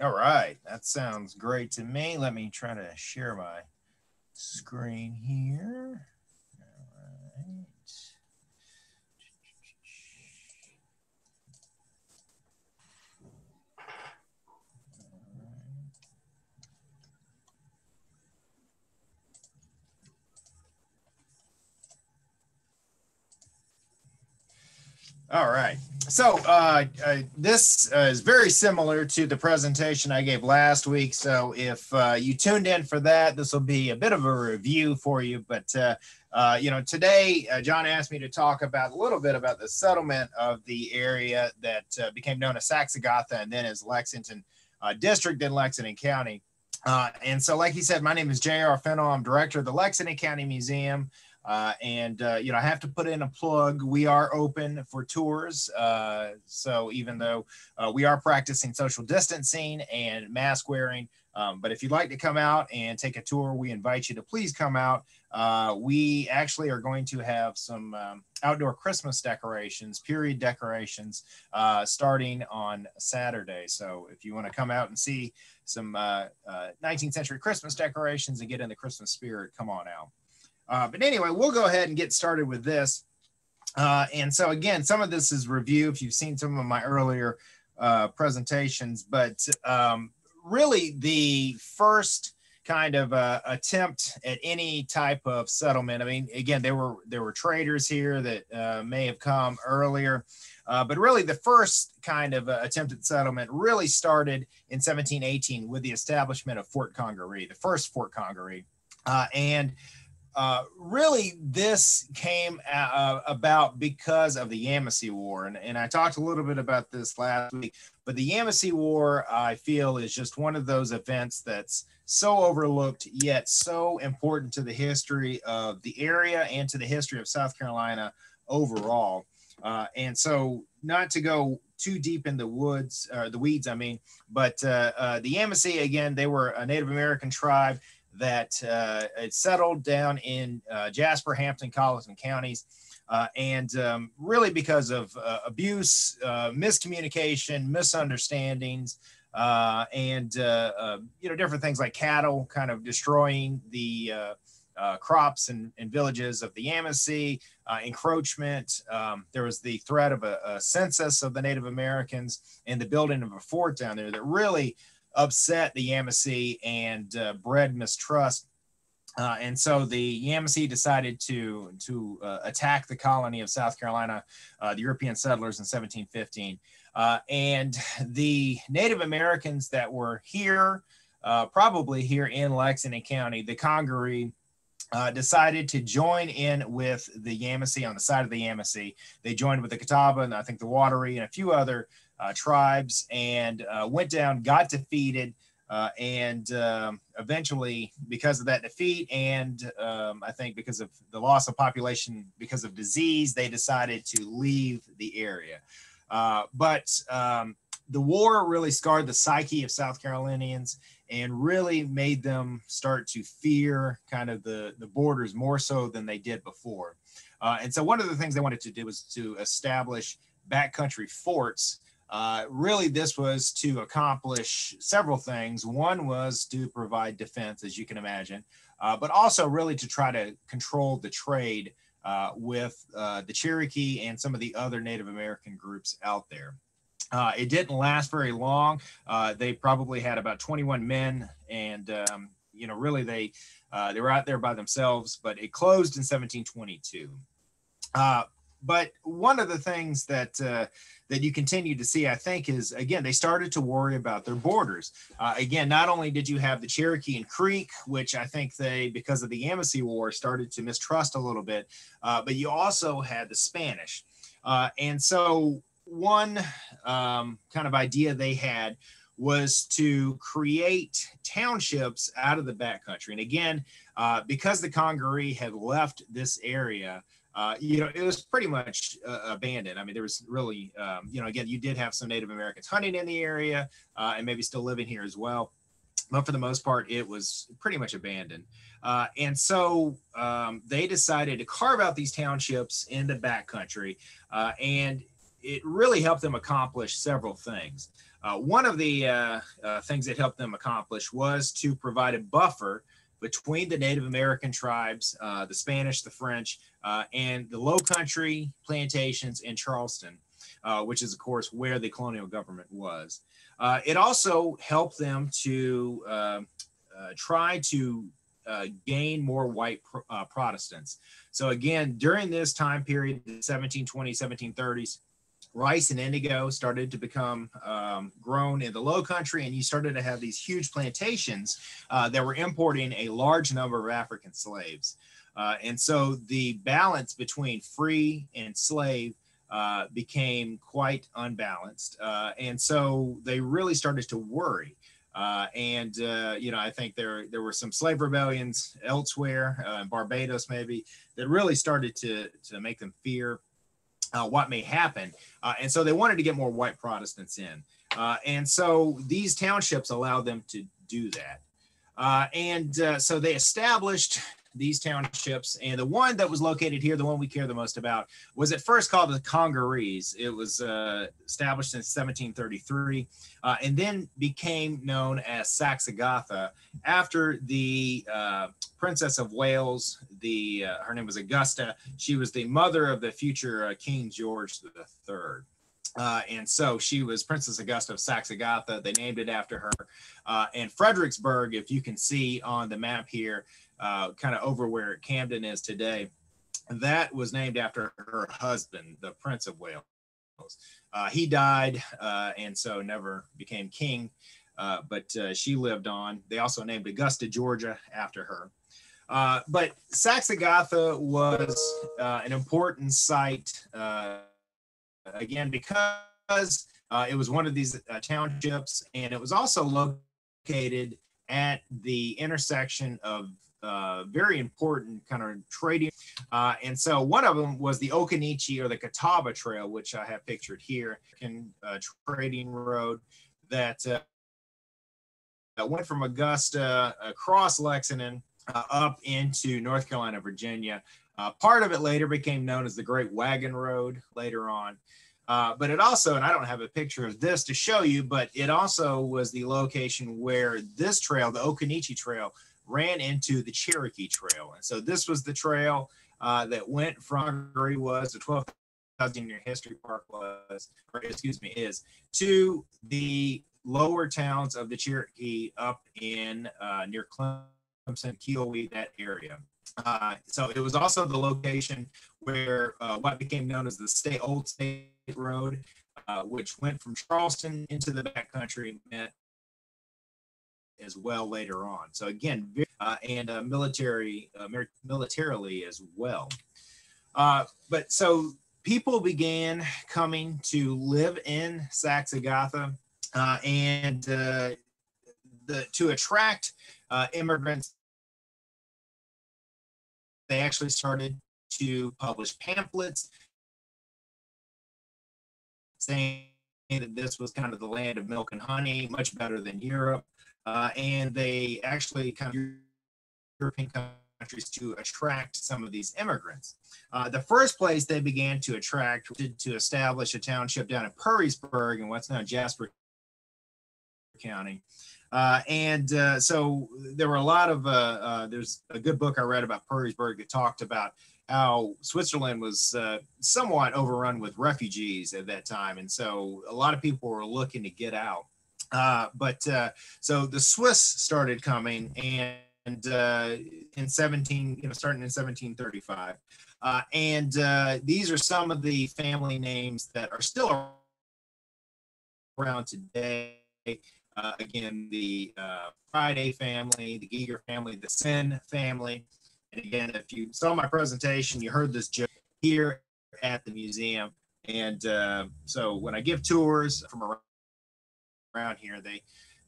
All right, that sounds great to me. Let me try to share my screen here. All right. So uh, uh, this uh, is very similar to the presentation I gave last week. So if uh, you tuned in for that, this will be a bit of a review for you. But uh, uh, you know, today John asked me to talk about a little bit about the settlement of the area that became known as Saxe Gotha and then as Lexington District in Lexington County. and so, like he said, my name is J.R. Fennell. I'm director of the Lexington County Museum. Uh, and uh, you know, I have to put in a plug. We are open for tours. Uh, so even though uh, we are practicing social distancing and mask wearing, um, but if you'd like to come out and take a tour, we invite you to please come out. Uh, we actually are going to have some um, outdoor Christmas decorations, period decorations, uh, starting on Saturday. So if you want to come out and see some 19th century Christmas decorations and get in the Christmas spirit, come on out. Uh, but anyway, we'll go ahead and get started with this. Uh, and so again, some of this is review if you've seen some of my earlier uh, presentations, but um, really the first kind of uh, attempt at any type of settlement. I mean, again, there were there were traders here that uh, may have come earlier, uh, but really the first kind of uh, attempt at settlement really started in 1718 with the establishment of Fort Congaree, the first Fort Congaree, uh, and uh, really, this came uh, about because of the Yamasee War. And, and I talked a little bit about this last week, but the Yamasee War, I feel, is just one of those events that's so overlooked, yet so important to the history of the area and to the history of South Carolina overall. Uh, and so, not to go too deep in the woods, or the weeds, I mean, but uh, uh, the Yamasee, again, they were a Native American tribe that uh, it settled down in uh, Jasper, Hampton, Colleton counties. Uh, and um, really because of uh, abuse, uh, miscommunication, misunderstandings, uh, and you know different things like cattle kind of destroying the crops and, and, villages of the Yamasee, encroachment. Um, there was the threat of a, a, census of the Native Americans and the building of a fort down there that really upset the Yamasee and uh, bred mistrust. Uh, and so the Yamasee decided to to uh, attack the colony of South Carolina, uh, the European settlers in 1715. Uh, and the Native Americans that were here, uh, probably here in Lexington County, the Congaree, uh, decided to join in with the Yamasee on the side of the Yamasee. They joined with the Catawba and I think the Wateree and a few other tribes and uh, went down, got defeated, uh, and um, eventually, because of that defeat, and um, I think because of the loss of population because of disease, they decided to leave the area. Uh, but um, the war really scarred the psyche of South Carolinians and really made them start to fear kind of the, the borders more so than they did before. Uh, and so one of the things they wanted to do was to establish backcountry forts uh, really, this was to accomplish several things. One was to provide defense, as you can imagine, uh, but also really to try to control the trade uh, with uh, the Cherokee and some of the other Native American groups out there. Uh, it didn't last very long. they probably had about 21 men, and um, you know, really they they were out there by themselves. But it closed in 1722. but one of the things that that you continue to see, I think, is again, they started to worry about their borders. Uh, again, not only did you have the Cherokee and Creek, which I think they, because of the Yamasee War, started to mistrust a little bit, uh, but you also had the Spanish. Uh, and so, one um, kind of idea they had was to create townships out of the backcountry. And again, uh, because the Congaree had left this area, uh, you know, it was pretty much uh, abandoned. I mean, there was really, um, you know, again, you did have some Native Americans hunting in the area uh, and maybe still living here as well. But for the most part, it was pretty much abandoned. Uh, and so um, they decided to carve out these townships in the backcountry. Uh, and it really helped them accomplish several things. Uh, one of the uh, things that helped them accomplish was to provide a buffer between the Native American tribes, uh, the Spanish, the French, uh, and the Low Country plantations in Charleston, uh, which is, of course, where the colonial government was. it also helped them to try to gain more white pro- Protestants. So, again, during this time period, the 1720s, 1730s, rice and indigo started to become um, grown in the low country and you started to have these huge plantations uh, that were importing a large number of african slaves. Uh, and so the balance between free and slave uh, became quite unbalanced. Uh, and so they really started to worry. Uh, and uh, you know, I think there there were some slave rebellions elsewhere, in Barbados maybe, that really started to to make them fear uh, what may happen. Uh, and so they wanted to get more white Protestants in. Uh, and so these townships allowed them to do that. Uh, and uh, so they established these townships. And the one that was located here, the one we care the most about, was at first called the Congarees. It was uh, established in 1733 uh, and then became known as Saxe-Gotha after the uh, Princess of Wales. The uh, her name was Augusta. She was the mother of the future uh, King George III. Uh, and so she was Princess Augusta of Saxe-Gotha. They named it after her. Uh, and Fredericksburg, if you can see on the map here, uh, kind of over where Camden is today. That was named after her husband, the Prince of Wales. Uh, he died uh, and so never became king, uh, but uh, she lived on. They also named Augusta, Georgia after her. Uh, but Saxe-Gotha was an important site, again, because it was one of these townships and it was also located at the intersection of uh, very important kind of trading. Uh, and so one of them was the Occoneechee or the Catawba Trail, which I have pictured here, can uh, trading road that, uh, that went from Augusta across Lexington up into North Carolina, Virginia. Part of it later became known as the Great Wagon Road later on. Uh, but it also, and I don't have a picture of this to show you, but it also was the location where this trail, the Occoneechee Trail, ran into the Cherokee Trail. And so this was the trail uh, that went from Hungary was the 12,000 year history park was, or excuse me, is to the lower towns of the Cherokee up in uh, near Clemson, Keowee, that area. Uh, so it was also the location where uh, what became known as the state old state road, uh, which went from Charleston into the backcountry, met as well later on. So again, uh, and uh, military uh, militarily as well. Uh, but so people began coming to live in Saxe-Gotha uh, and uh, the, to attract immigrants. They actually started to publish pamphlets saying that this was kind of the land of milk and honey, much better than Europe uh, and they actually kind of European countries to attract some of these immigrants. Uh, the first place they began to attract to establish a township down in Purrysburg in what's now Jasper County. Uh, and uh, so there were a lot of, uh, uh, there's a good book I read about Purrysburg that talked about how Switzerland was uh, somewhat overrun with refugees at that time. And so a lot of people were looking to get out. Uh, but uh, so the Swiss started coming and uh, in 17, you know, starting in 1735. Uh, and uh, these are some of the family names that are still around today. Uh, again, the Friday family, the Giger family, the Sin family. And again, if you saw my presentation, you heard this joke here at the museum. And so when I give tours from around around here, they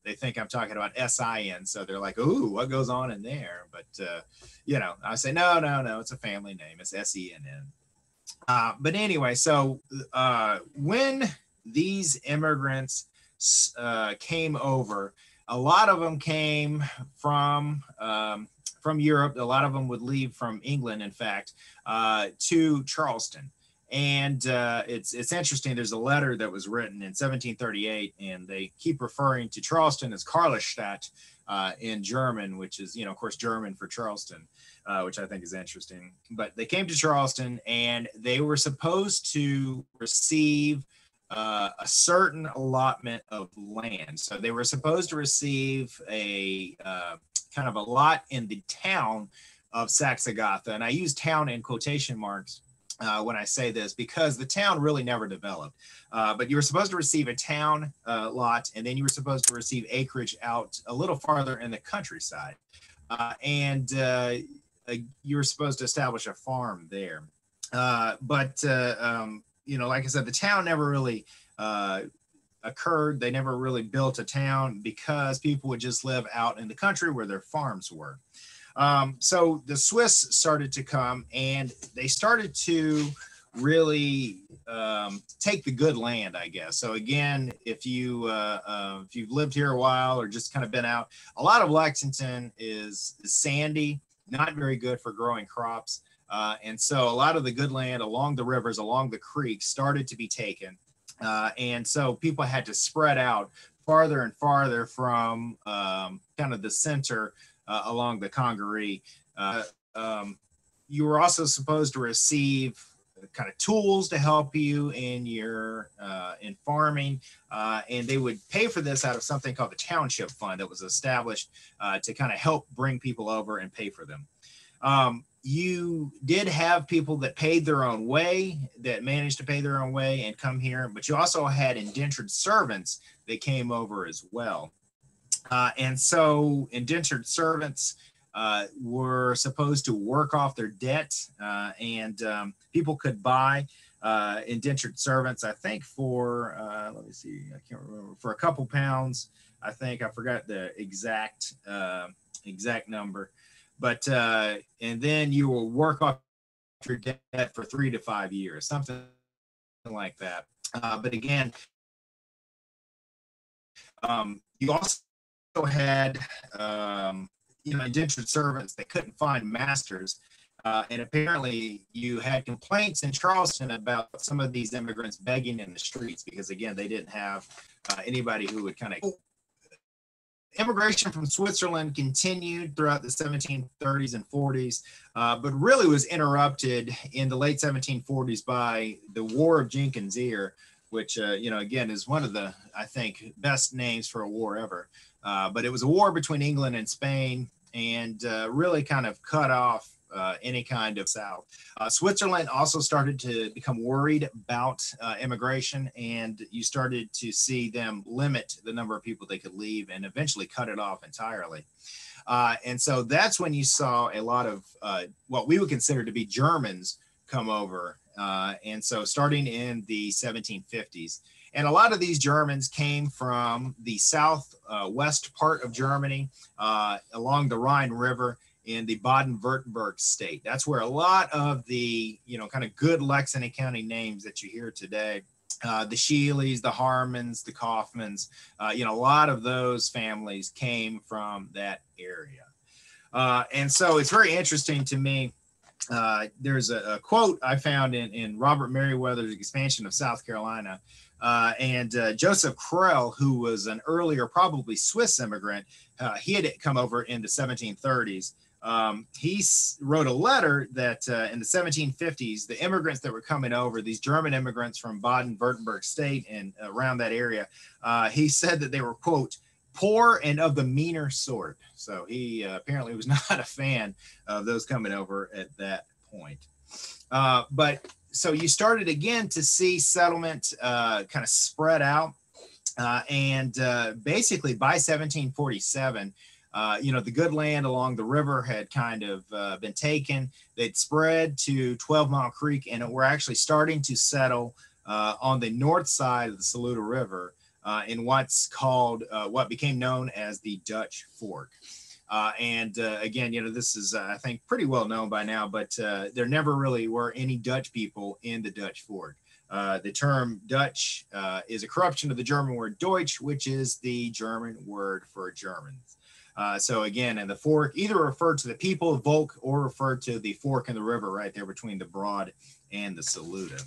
they think I'm talking about SIN. So they're like, ooh, what goes on in there? But, uh, you know, I say, no, no, no, it's a family name. It's S-E-N-N. Uh, but anyway, so uh, when these immigrants uh, came over, a lot of them came from um, from Europe. A lot of them would leave from England, in fact, uh, to Charleston. And uh, it's it's interesting. There's a letter that was written in 1738, and they keep referring to Charleston as Karlstadt uh, in German, which is you know of course German for Charleston, uh, which I think is interesting. But they came to Charleston, and they were supposed to receive uh, a certain allotment of land. So they were supposed to receive a uh, kind of a lot in the town of Saxe Gotha. And I use town in quotation marks uh, when I say this because the town really never developed. Uh, but you were supposed to receive a town uh, lot and then you were supposed to receive acreage out a little farther in the countryside. Uh, and you were supposed to establish a farm there. but um, you know, like I said, the town never really uh, occurred. They never really built a town because people would just live out in the country where their farms were. Um, so the Swiss started to come and they started to really um, take the good land, I guess. So again, if you uh, uh, if you've lived here a while or just kind of been out, a lot of Lexington is, sandy, not very good for growing crops. Uh, and so a lot of the good land along the rivers, along the creeks started to be taken. Uh, and so people had to spread out farther and farther from um, kind of the center uh, along the Congaree. Uh, um, you were also supposed to receive kind of tools to help you in your uh, in farming uh, and they would pay for this out of something called the township fund that was established uh, to kind of help bring people over and pay for them um, you did have people that paid their own way, that managed to pay their own way and come here, but you also had indentured servants that came over as well. Uh, and so indentured servants uh, were supposed to work off their debt, uh, and um, people could buy uh, indentured servants, I think, for, uh, let me see, I can't remember, for a couple pounds. I think I forgot the exact uh, exact number but uh, and then you will work off your debt for three to five years, something like that. But again, um, you also had um, you know indentured servants that couldn't find masters. Uh, and apparently, you had complaints in Charleston about some of these immigrants begging in the streets because, again, they didn't have uh, anybody who would kind of immigration from Switzerland continued throughout the 1730s and 40s, uh, but really was interrupted in the late 1740s by the War of Jenkins' Ear, which, uh, you know, again, is one of the, I think, best names for a war ever. Uh, but it was a war between England and Spain and uh, really kind of cut off uh, any kind of South. Uh, Switzerland also started to become worried about uh, immigration, and you started to see them limit the number of people they could leave and eventually cut it off entirely. And so that's when you saw a lot of what we would consider to be Germans come over. And so starting in the 1750s. And a lot of these Germans came from the southwest part of Germany along the Rhine River in the Baden-Württemberg state. That's where a lot of the, you know, kind of good Lexington County names that you hear today, uh, the Sheelys, the Harmons, the Caughmans, uh, you know, a lot of those families came from that area. Uh, and so it's very interesting to me. Uh, there's a, a, quote I found in, in Robert Meriwether's expansion of South Carolina. Uh, and uh, Joseph Krell, who was an earlier, probably Swiss immigrant, he had come over in the 1730s um, he wrote a letter that uh, in the 1750s, the immigrants that were coming over, these German immigrants from Baden-Württemberg state and around that area, uh, he said that they were, quote, poor and of the meaner sort. So he uh, apparently was not a fan of those coming over at that point. Uh, but so you started again to see settlement uh, kind of spread out. Uh, and basically by 1747, uh, you know, the good land along the river had kind of uh, been taken. They'd spread to 12 Mile Creek, and we're actually starting to settle uh, on the north side of the Saluda River uh, in what's called, uh, what became known as the Dutch Fork. And again, you know, this is, I think, pretty well known by now, but there never really were any Dutch people in the Dutch Fork. Uh, the term Dutch uh, is a corruption of the German word Deutsch, which is the German word for Germans. Uh, so again, and the fork either referred to the people of Volk or referred to the fork in the river right there between the Broad and the Saluda.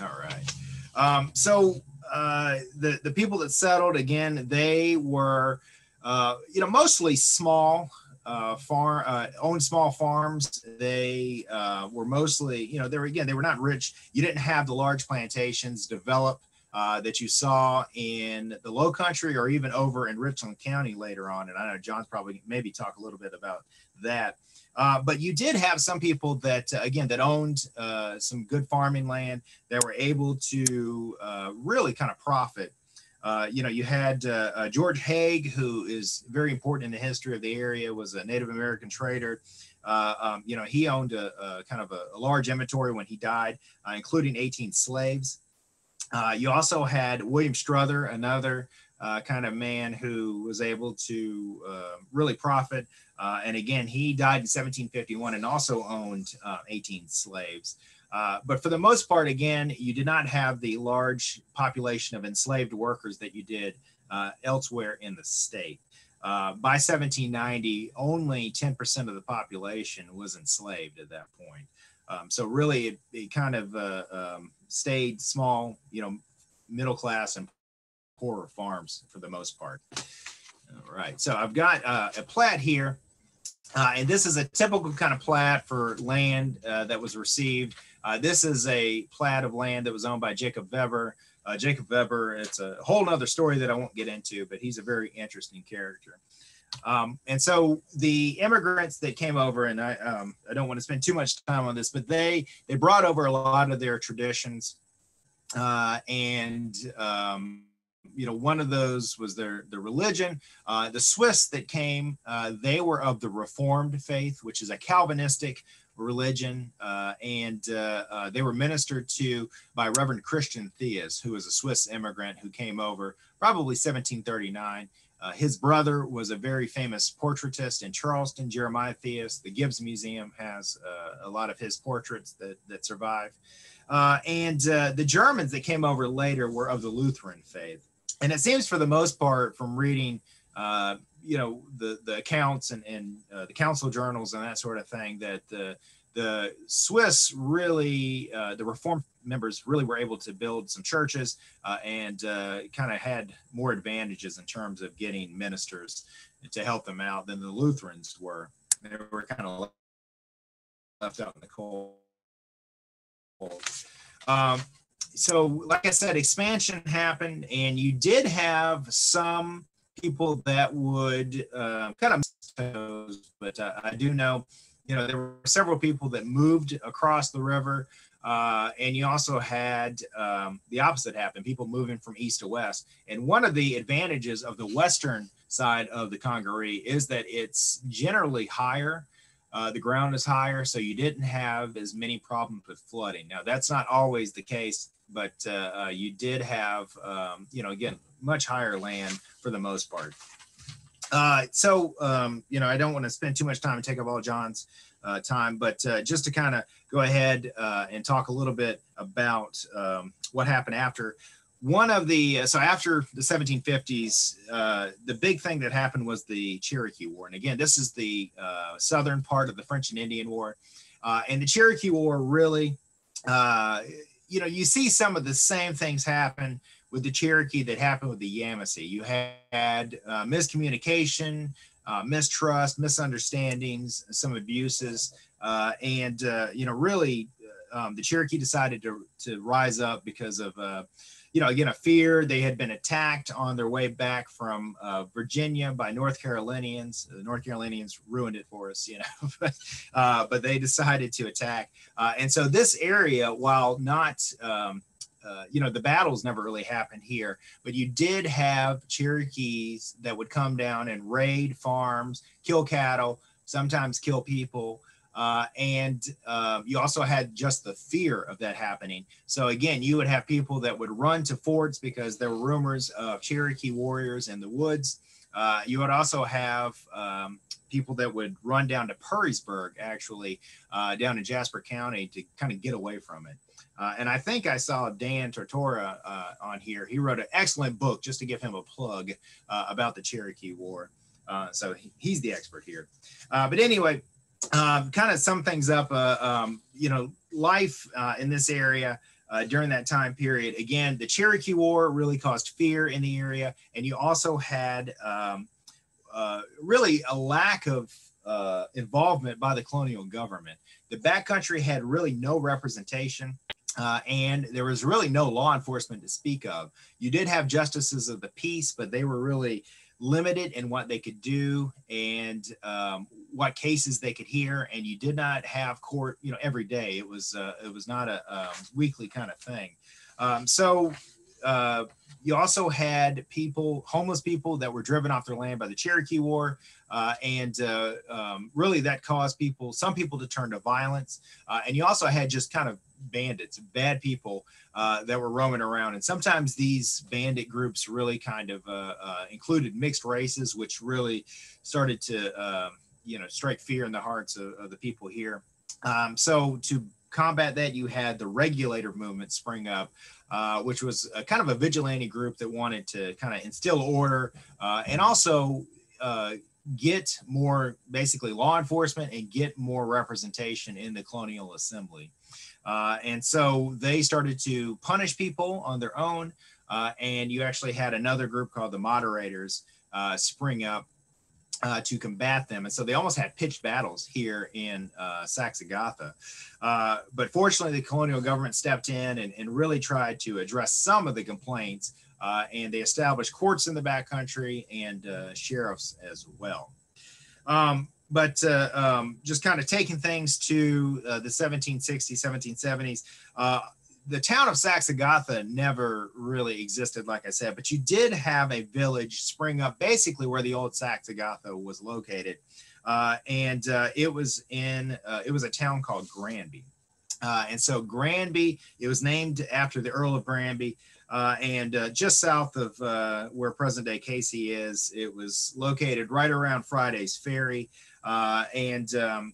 All right. Um, so uh, the the people that settled again, they were uh, you know mostly small uh, farm uh, owned small farms. They uh, were mostly, you know, they were again, they were not rich. You didn't have the large plantations develop uh, that you saw in the Low Country or even over in Richland County later on. And I know John's probably maybe talk a little bit about that. Uh, but you did have some people that, uh, again, that owned uh, some good farming land that were able to uh, really kind of profit uh, you know, you had uh, uh, George Haig, who is very important in the history of the area, was a Native American trader. Uh, um, you know, he owned a, a kind of a, a, large inventory when he died, uh, including 18 slaves. you also had William Strother, another kind of man who was able to really profit. and again, he died in 1751 and also owned 18 slaves. Uh, but for the most part, again, you did not have the large population of enslaved workers that you did uh, elsewhere in the state. Uh, by 1790, only 10% of the population was enslaved at that point. Um, so really, it, it kind of uh, um, stayed small, you know, middle class and poorer farms for the most part. All right, so I've got uh, a plat here. Uh, and this is a typical kind of plat for land uh, that was received uh, this is a plat of land that was owned by Jacob Weber. Uh, Jacob Weber, it's a whole nother story that I won't get into, but he's a very interesting character. Um, and so the immigrants that came over, and I, um, I don't want to spend too much time on this, but they they brought over a lot of their traditions, uh, and um, you know one of those was their their religion. Uh, the Swiss that came, uh, they were of the Reformed faith, which is a Calvinistic religion, uh, and uh, uh, they were ministered to by Reverend Christian Theus, who was a Swiss immigrant who came over probably 1739. Uh, his brother was a very famous portraitist in Charleston, Jeremiah Theus. The Gibbs Museum has uh, a lot of his portraits that, that survive. And the Germans that came over later were of the Lutheran faith. And it seems for the most part from reading uh, you know the the accounts and and uh, the council journals and that sort of thing that the the Swiss really uh, the reform members really were able to build some churches uh, and uh, kind of had more advantages in terms of getting ministers to help them out than the Lutherans were. They were kind of left out in the cold. Um, so, like I said, expansion happened, and you did have some people that would uh, kind of, but uh, I do know, you know, there were several people that moved across the river. Uh, and you also had um, the opposite happen people moving from east to west. And one of the advantages of the western side of the Congaree is that it's generally higher. Uh, the ground is higher, so you didn't have as many problems with flooding. Now, that's not always the case, but uh, uh, you did have, um, you know, again, much higher land for the most part. Uh, so, um, you know, I don't want to spend too much time and take up all John's uh, time, but uh, just to kind of go ahead uh, and talk a little bit about um, what happened after. One of the, uh, so after the 1750s, uh, the big thing that happened was the Cherokee War. And again, this is the southern part of the French and Indian War. and the Cherokee War really, you know, you see some of the same things happen with the Cherokee that happened with the Yamasee. You had uh, miscommunication, uh, mistrust, misunderstandings, some abuses, uh, and uh, you know, really, uh, um, the Cherokee decided to to rise up because of. Uh, you know, again, a fear. They had been attacked on their way back from Virginia by North Carolinians. The North Carolinians ruined it for us, you know, but, but they decided to attack. and so this area, while not um, uh, you know, the battles never really happened here, but you did have Cherokees that would come down and raid farms, kill cattle, sometimes kill people. Uh, and uh, you also had just the fear of that happening. So again, you would have people that would run to forts because there were rumors of Cherokee warriors in the woods. Uh, you would also have um, people that would run down to Purrysburg, actually, uh, down in Jasper County to kind of get away from it. Uh, and I think I saw Dan Tortora uh, on here. He wrote an excellent book, just to give him a plug, about the Cherokee War. So he, he's the expert here. But anyway, um, kind of sum things up. Um, you know, life in this area uh, during that time period. Again, the Cherokee War really caused fear in the area, and you also had um, uh, really a lack of uh, involvement by the colonial government. The backcountry had really no representation. Uh, and there was really no law enforcement to speak of. You did have justices of the peace, but they were really limited in what they could do and um, what cases they could hear. And you did not have court, you know, every day. It was uh, it was not a, a weekly kind of thing. Um, so uh, you also had people, homeless people that were driven off their land by the Cherokee War. Uh, and uh, um, really that caused people, some people to turn to violence. Uh, and you also had just kind of bandits, bad people uh, that were roaming around. And sometimes these bandit groups really kind of uh, uh, included mixed races, which really started to, um, you know, strike fear in the hearts of, of the people here. Um, so to combat that, you had the regulator movement spring up. Uh, which was a, kind of a vigilante group that wanted to kind of instill order uh, and also uh, get more basically law enforcement and get more representation in the colonial assembly. Uh, and so they started to punish people on their own. Uh, and you actually had another group called the moderators uh, spring up uh, to combat them. And so they almost had pitched battles here in uh, Saxe Gotha. Uh, but fortunately, the colonial government stepped in and, and, really tried to address some of the complaints. And they established courts in the backcountry and sheriffs as well. Um, but uh, um, just kind of taking things to uh, the 1760s, 1770s. Uh, the town of Saxe Gotha never really existed, like I said, but you did have a village spring up basically where the old Saxe Gotha was located. Uh, and uh, it was in, uh, it was a town called Granby. and so Granby, it was named after the Earl of Granby. Uh, and uh, just south of uh, where present day Cayce is, it was located right around Friday's Ferry. Uh, and um,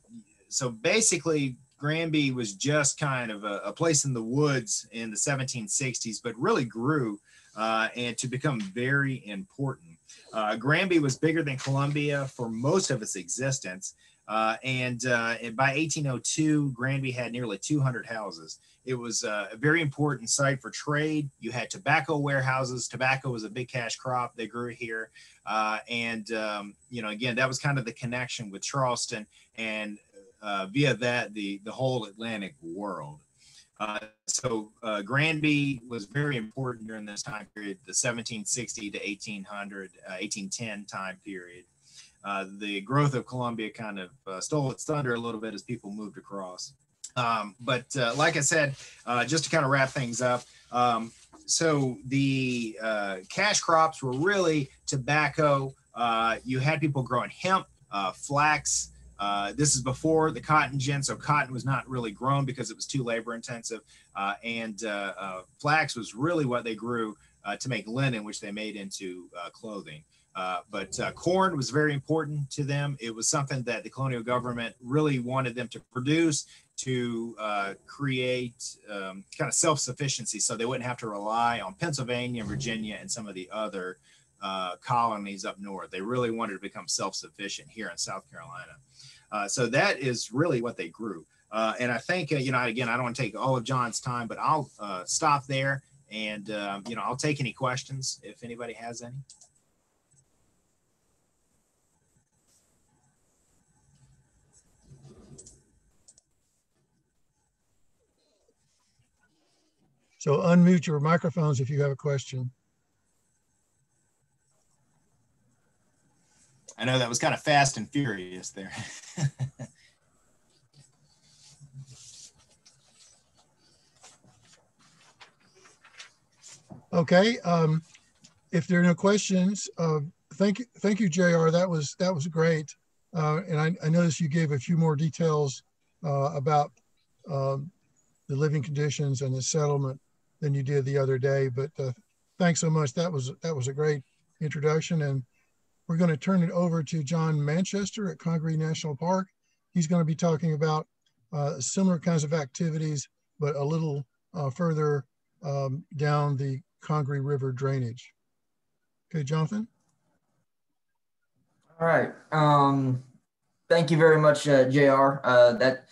so basically, Granby was just kind of a, a, place in the woods in the 1760s, but really grew uh, and to become very important. Uh, Granby was bigger than Columbia for most of its existence. Uh, and, uh, and, by 1802, Granby had nearly 200 houses. It was uh, a very important site for trade. You had tobacco warehouses. Tobacco was a big cash crop. They grew here. Uh, and, um, you know, again, that was kind of the connection with Charleston and uh, via that, the, the whole Atlantic world. So Granby was very important during this time period, the 1760 to 1800, 1810 uh, time period. Uh, the growth of Columbia kind of uh, stole its thunder a little bit as people moved across. Um, but like I said, just to kind of wrap things up, um, so the uh, cash crops were really tobacco. Uh, you had people growing hemp, uh, flax. Uh, this is before the cotton gin, so cotton was not really grown because it was too labor intensive. Uh, and uh, flax was really what they grew to make linen, which they made into clothing. Uh, but uh, corn was very important to them. It was something that the colonial government really wanted them to produce to uh, create um, kind of self-sufficiency so they wouldn't have to rely on Pennsylvania, Virginia, and some of the other uh, colonies up north. They really wanted to become self-sufficient here in South Carolina. Uh, so that is really what they grew. And I think, you know, again, I don't want to take all of John's time, but I'll stop there and, um, you know, I'll take any questions if anybody has any. So unmute your microphones if you have a question. I know that was kind of fast and furious there. okay. Um, if there are no questions, uh, thank you, thank you, Jr. That was that was great, uh, and I, I noticed you gave a few more details uh, about um, the living conditions and the settlement than you did the other day. But uh, thanks so much. That was that was a great introduction, and we're going to turn it over to John Manchester at Congaree National Park. He's going to be talking about uh, similar kinds of activities, but a little uh, further um, down the Congaree River drainage. Okay, Jonathan. All right. Um, thank you very much, uh, Jr. Uh, that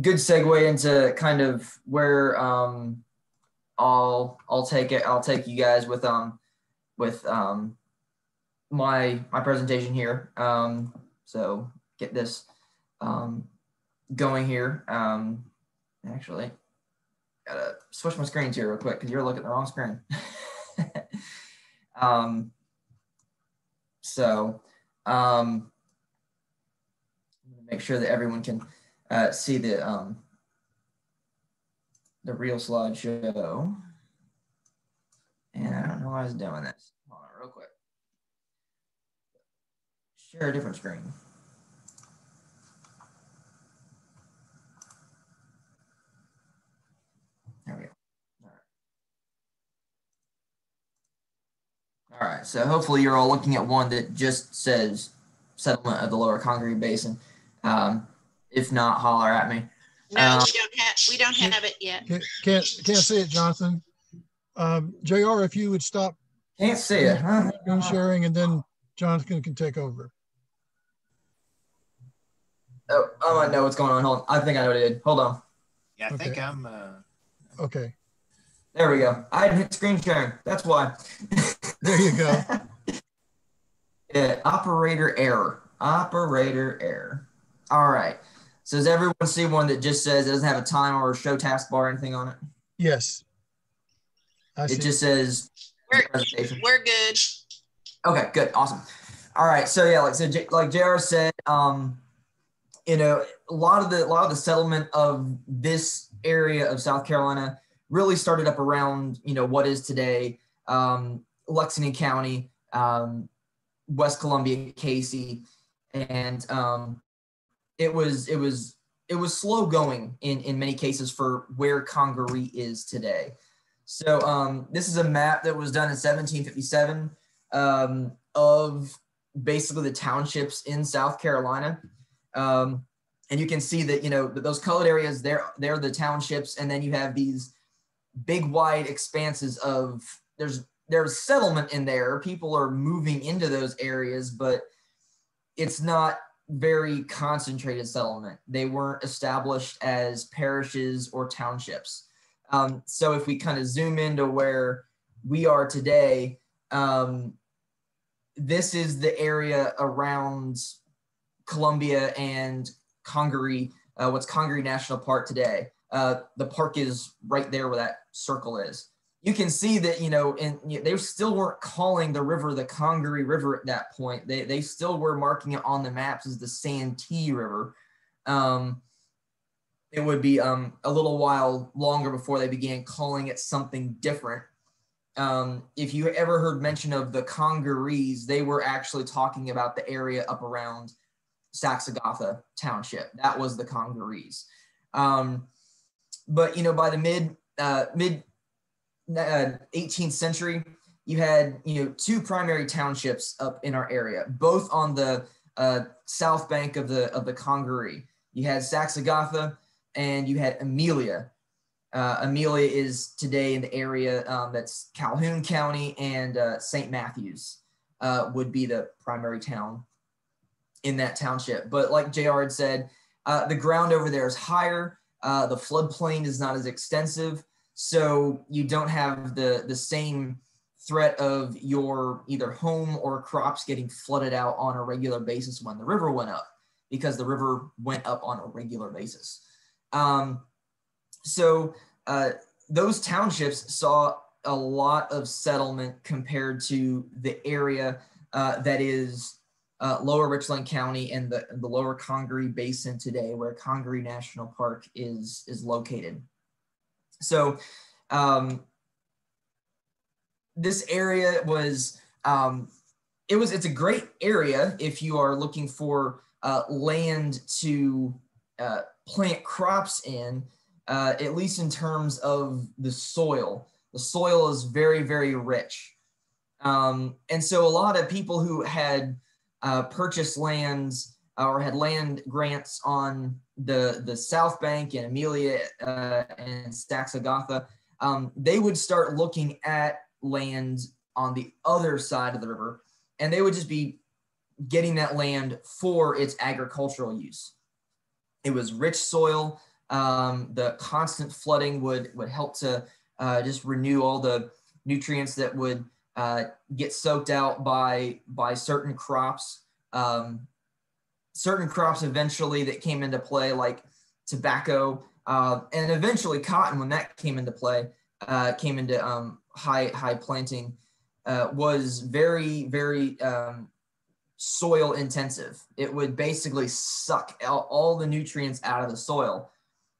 good segue into kind of where um, I'll I'll take it. I'll take you guys with um with um my my presentation here. Um, so get this um, going here. Um, actually, gotta switch my screens here real quick because you're looking at the wrong screen. um, so um, make sure that everyone can uh, see the um, the real slideshow. And I don't know why I was doing this. Hold on real quick. Share a different screen. There we go. All right. All right, so hopefully you're all looking at one that just says settlement of the lower Congaree Basin. Um, if not, holler at me. No, Um, we don't have, we don't have it yet. Can't can't, can't see it, Jonathan. Um, Jr. If you would stop Can't see it, huh? screen sharing, and then Jonathan can take over. Oh, I might know what's going on. Hold on. I think I know what I did. Hold on. Yeah, I think I'm. Uh, Okay, There we go. I had hit screen sharing. That's why. there you go. Yeah, operator error. Operator error. All right. So does everyone see one that just says it doesn't have a time or a show taskbar or anything on it? Yes. I see. It just says We're, we're good. Okay, good, awesome. All right, so yeah, like so, J- like Jr. said, um, you know, a lot of the a lot of the settlement of this area of South Carolina really started up around you know what is today um, Lexington County, um, West Columbia, Cayce, and um, it was it was it was slow going in in many cases for where Congaree is today. So um, this is a map that was done in 1757 um, of basically the townships in South Carolina. Um, and you can see that, you know, those colored areas, they're, they're the townships. And then you have these big wide expanses of, there's, there's settlement in there. People are moving into those areas, but it's not very concentrated settlement. They weren't established as parishes or townships. Um, so if we kind of zoom into where we are today, um, this is the area around Columbia and Congaree, uh, what's Congaree National Park today. Uh, the park is right there where that circle is. You can see that, you know, and they still weren't calling the river the Congaree River at that point. They, they still were marking it on the maps as the Santee River. Um, it would be um, a little while longer before they began calling it something different. Um, if you ever heard mention of the Congarees, they were actually talking about the area up around Saxe Gotha Township. That was the Congarees. Um, but you know, by the mid uh, mid uh, 18th century, you had you know two primary townships up in our area, both on the uh, south bank of the of the Congaree. You had Saxe Gotha and you had Amelia. Uh, Amelia is today in the area um, that's Calhoun County and uh, St. Matthews uh, would be the primary town in that township. But like JR had said, uh, the ground over there is higher. Uh, the floodplain is not as extensive. So you don't have the, the same threat of your either home or crops getting flooded out on a regular basis when the river went up because the river went up on a regular basis. Um, so uh, those townships saw a lot of settlement compared to the area uh, that is uh, lower Richland County and the, the lower Congaree Basin today, where Congaree National Park is, is located. So um, this area was, um, it was, it's a great area if you are looking for uh, land to uh, plant crops in, uh, at least in terms of the soil. The soil is very, very rich. Um, and so a lot of people who had uh, purchased lands or had land grants on the, the South Bank and Amelia uh, and Saxe-Gotha, um, they would start looking at land on the other side of the river and they would just be getting that land for its agricultural use. It was rich soil. Um, the constant flooding would would help to uh, just renew all the nutrients that would uh, get soaked out by by certain crops. Um, certain crops eventually that came into play, like tobacco uh, and eventually cotton, when that came into play, uh, came into um, high high planting, uh, was very very um, soil intensive. It would basically suck out all the nutrients out of the soil.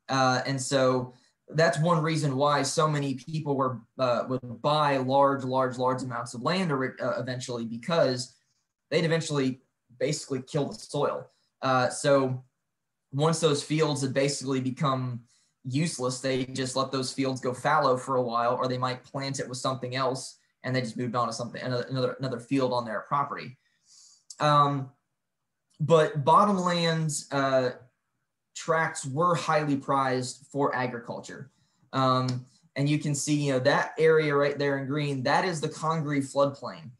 Uh, and so that's one reason why so many people were uh, would buy large, large, large amounts of land uh, eventually because they'd eventually basically kill the soil. Uh, so once those fields had basically become useless, they just let those fields go fallow for a while, or they might plant it with something else and they just moved on to something another another, field on their property. Um, but bottomlands uh, tracts were highly prized for agriculture. Um, and you can see, you know, that area right there in green, that is the Congaree floodplain,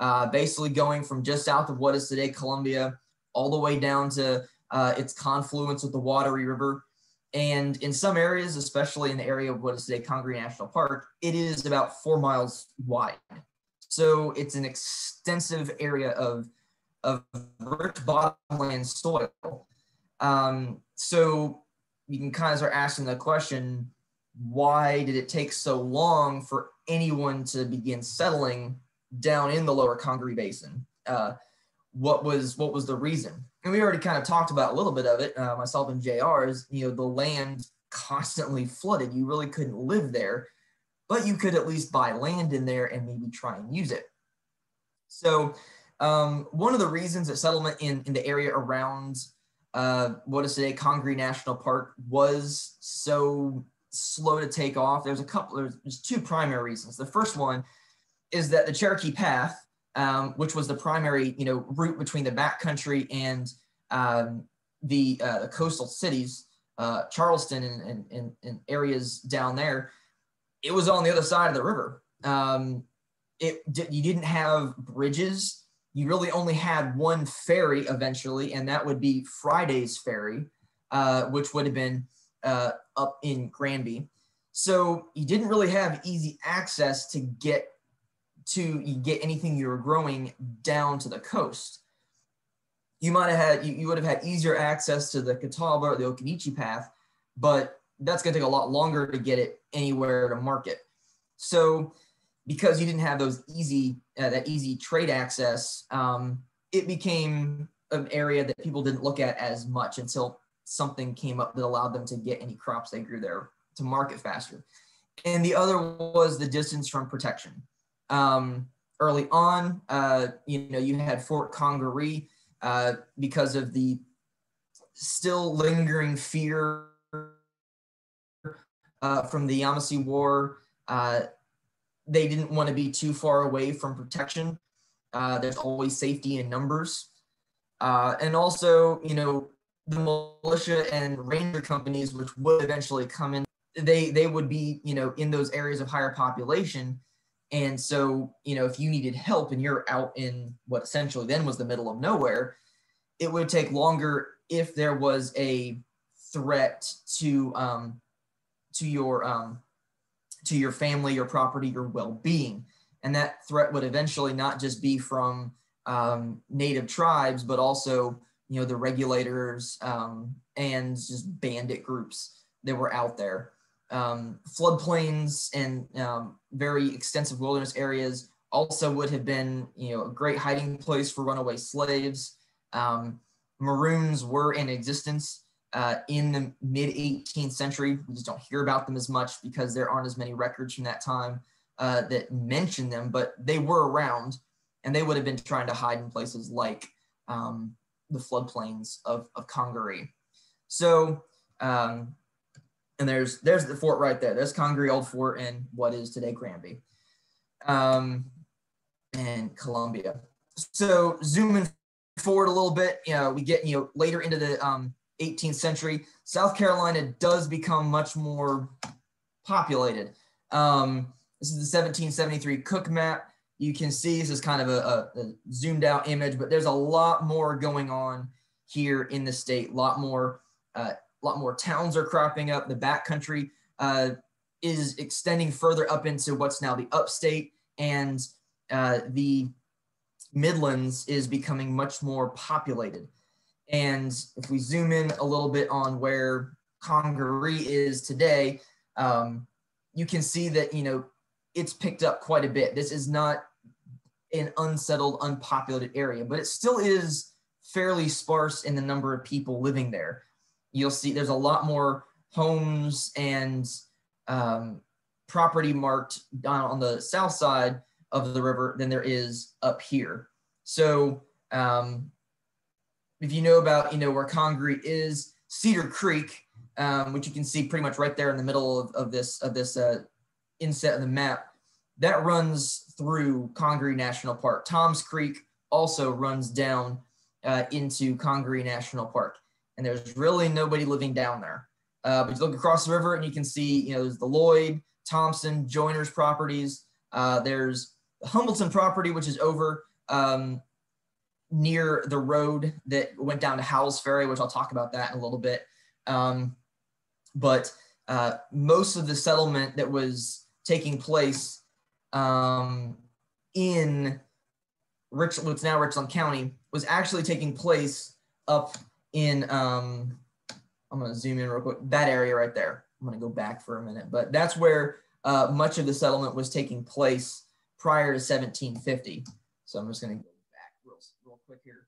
uh, basically going from just south of what is today Columbia all the way down to uh, its confluence with the Wateree River. And in some areas, especially in the area of what is today Congaree National Park, it is about four miles wide. So it's an extensive area of of rich bottomland soil. Um, so you can kind of start asking the question, why did it take so long for anyone to begin settling down in the lower Congaree Basin? Uh, what was what was the reason? And we already kind of talked about a little bit of it, uh, myself and JR, is, you know, the land constantly flooded. You really couldn't live there, but you could at least buy land in there and maybe try and use it. So um, one of the reasons that settlement in, in the area around uh, what is today Congaree National Park was so slow to take off, there's a couple, there's, there's two primary reasons. The first one is that the Cherokee Path, um, which was the primary, you know, route between the backcountry and um, the, uh, the coastal cities, uh, Charleston and, and, and, areas down there, it was on the other side of the river. Um, it you didn't have bridges you really only had one ferry eventually, and that would be Friday's ferry, uh, which would have been uh, up in Granby. So you didn't really have easy access to get to get anything you were growing down to the coast. You might have had you, you would have had easier access to the Catawba or the Occoneechee path, but that's going to take a lot longer to get it anywhere to market. So because you didn't have those easy uh, that easy trade access, um, it became an area that people didn't look at as much until something came up that allowed them to get any crops they grew there to market faster. And the other was the distance from protection. Um, early on, uh, you know, you had Fort Congaree uh, because of the still lingering fear uh, from the Yamasee War. Uh, they didn't want to be too far away from protection. Uh, there's always safety in numbers. Uh, and also, you know, the militia and ranger companies, which would eventually come in, they they would be, you know, in those areas of higher population. And so, you know, if you needed help and you're out in what essentially then was the middle of nowhere, it would take longer if there was a threat to um, to your um, to your family, your property, your well-being. And that threat would eventually not just be from um, native tribes, but also, you know, the regulators um, and just bandit groups that were out there. Um, floodplains and um, very extensive wilderness areas also would have been, you know, a great hiding place for runaway slaves. Um, maroons were in existence uh, in the mid 18th century. We just don't hear about them as much because there aren't as many records from that time uh, that mention them, but they were around and they would have been trying to hide in places like um, the floodplains of, of Congaree. So, um, and there's there's the fort right there. There's Congaree Old Fort in what is today Granby, um, and Columbia. So zooming forward a little bit, you know, we get you know later into the um, 18th century, South Carolina does become much more populated. Um, this is the 1773 Cook map. You can see this is kind of a, a, a zoomed out image, but there's a lot more going on here in the state. A lot more, uh, lot more towns are cropping up. The backcountry uh, is extending further up into what's now the upstate, and uh, the Midlands is becoming much more populated. And if we zoom in a little bit on where Congaree is today, um, you can see that, you know, it's picked up quite a bit. This is not an unsettled, unpopulated area, but it still is fairly sparse in the number of people living there. You'll see there's a lot more homes and um, property marked down on the south side of the river than there is up here. So um, if you know about, you know, where Congaree is, Cedar Creek, um, which you can see pretty much right there in the middle of, of this of this uh, inset of the map, that runs through Congaree National Park. Tom's Creek also runs down uh, into Congaree National Park, and there's really nobody living down there. Uh, but you look across the river and you can see, you know, there's the Lloyd, Thompson, Joiners properties. Uh, there's the Humbleton property, which is over um, near the road that went down to Howells Ferry, which I'll talk about that in a little bit. Um, but uh, most of the settlement that was taking place um, in Rich, what's now Richland County, was actually taking place up in, um, I'm going to zoom in real quick, that area right there. I'm going to go back for a minute, but that's where uh, much of the settlement was taking place prior to 1750. So I'm just going to go back real, real quick here.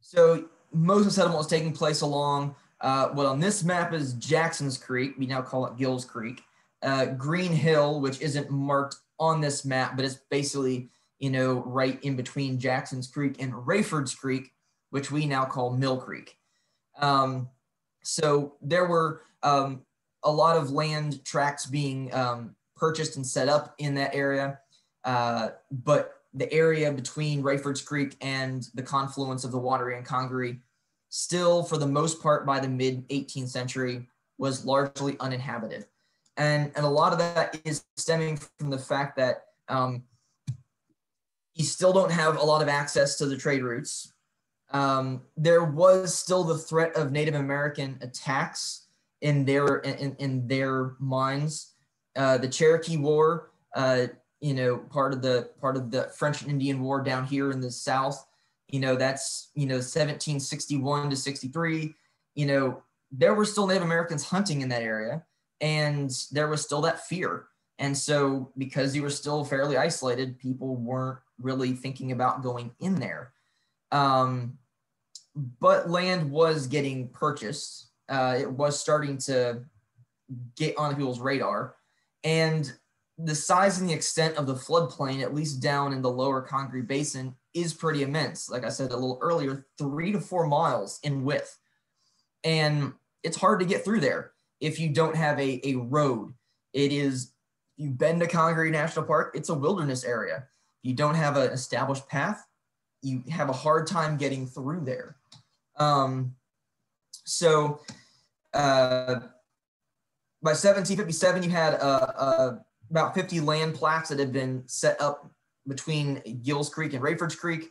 So most of the settlement was taking place along uh, what on this map is Jackson's Creek. We now call it Gills Creek. Uh, Green Hill, which isn't marked on this map, but it's basically, you know, right in between Jackson's Creek and Rayford's Creek, which we now call Mill Creek. Um, so there were um, a lot of land tracts being um, purchased and set up in that area. Uh, but the area between Rayford's Creek and the confluence of the Wateree and Congaree, still for the most part by the mid 18th century, was largely uninhabited. And, and a lot of that is stemming from the fact that um, you still don't have a lot of access to the trade routes. Um, there was still the threat of Native American attacks in their in, in their minds. Uh, the Cherokee War uh, you know, part of the part of the French and Indian War down here in the South. You know, that's you know 1761 to 63. You know, there were still Native Americans hunting in that area, and there was still that fear. And so, because you were still fairly isolated, people weren't really thinking about going in there. Um, but land was getting purchased. Uh, it was starting to get on people's radar. And the size and the extent of the floodplain, at least down in the lower Congaree Basin, is pretty immense. Like I said a little earlier, three to four miles in width. And it's hard to get through there if you don't have a, a road. It is, you've been to Congaree National Park, it's a wilderness area. You don't have an established path, you have a hard time getting through there. Um, so uh, by 1757, you had a, a about 50 land plats that have been set up between Gills Creek and Rayford's Creek.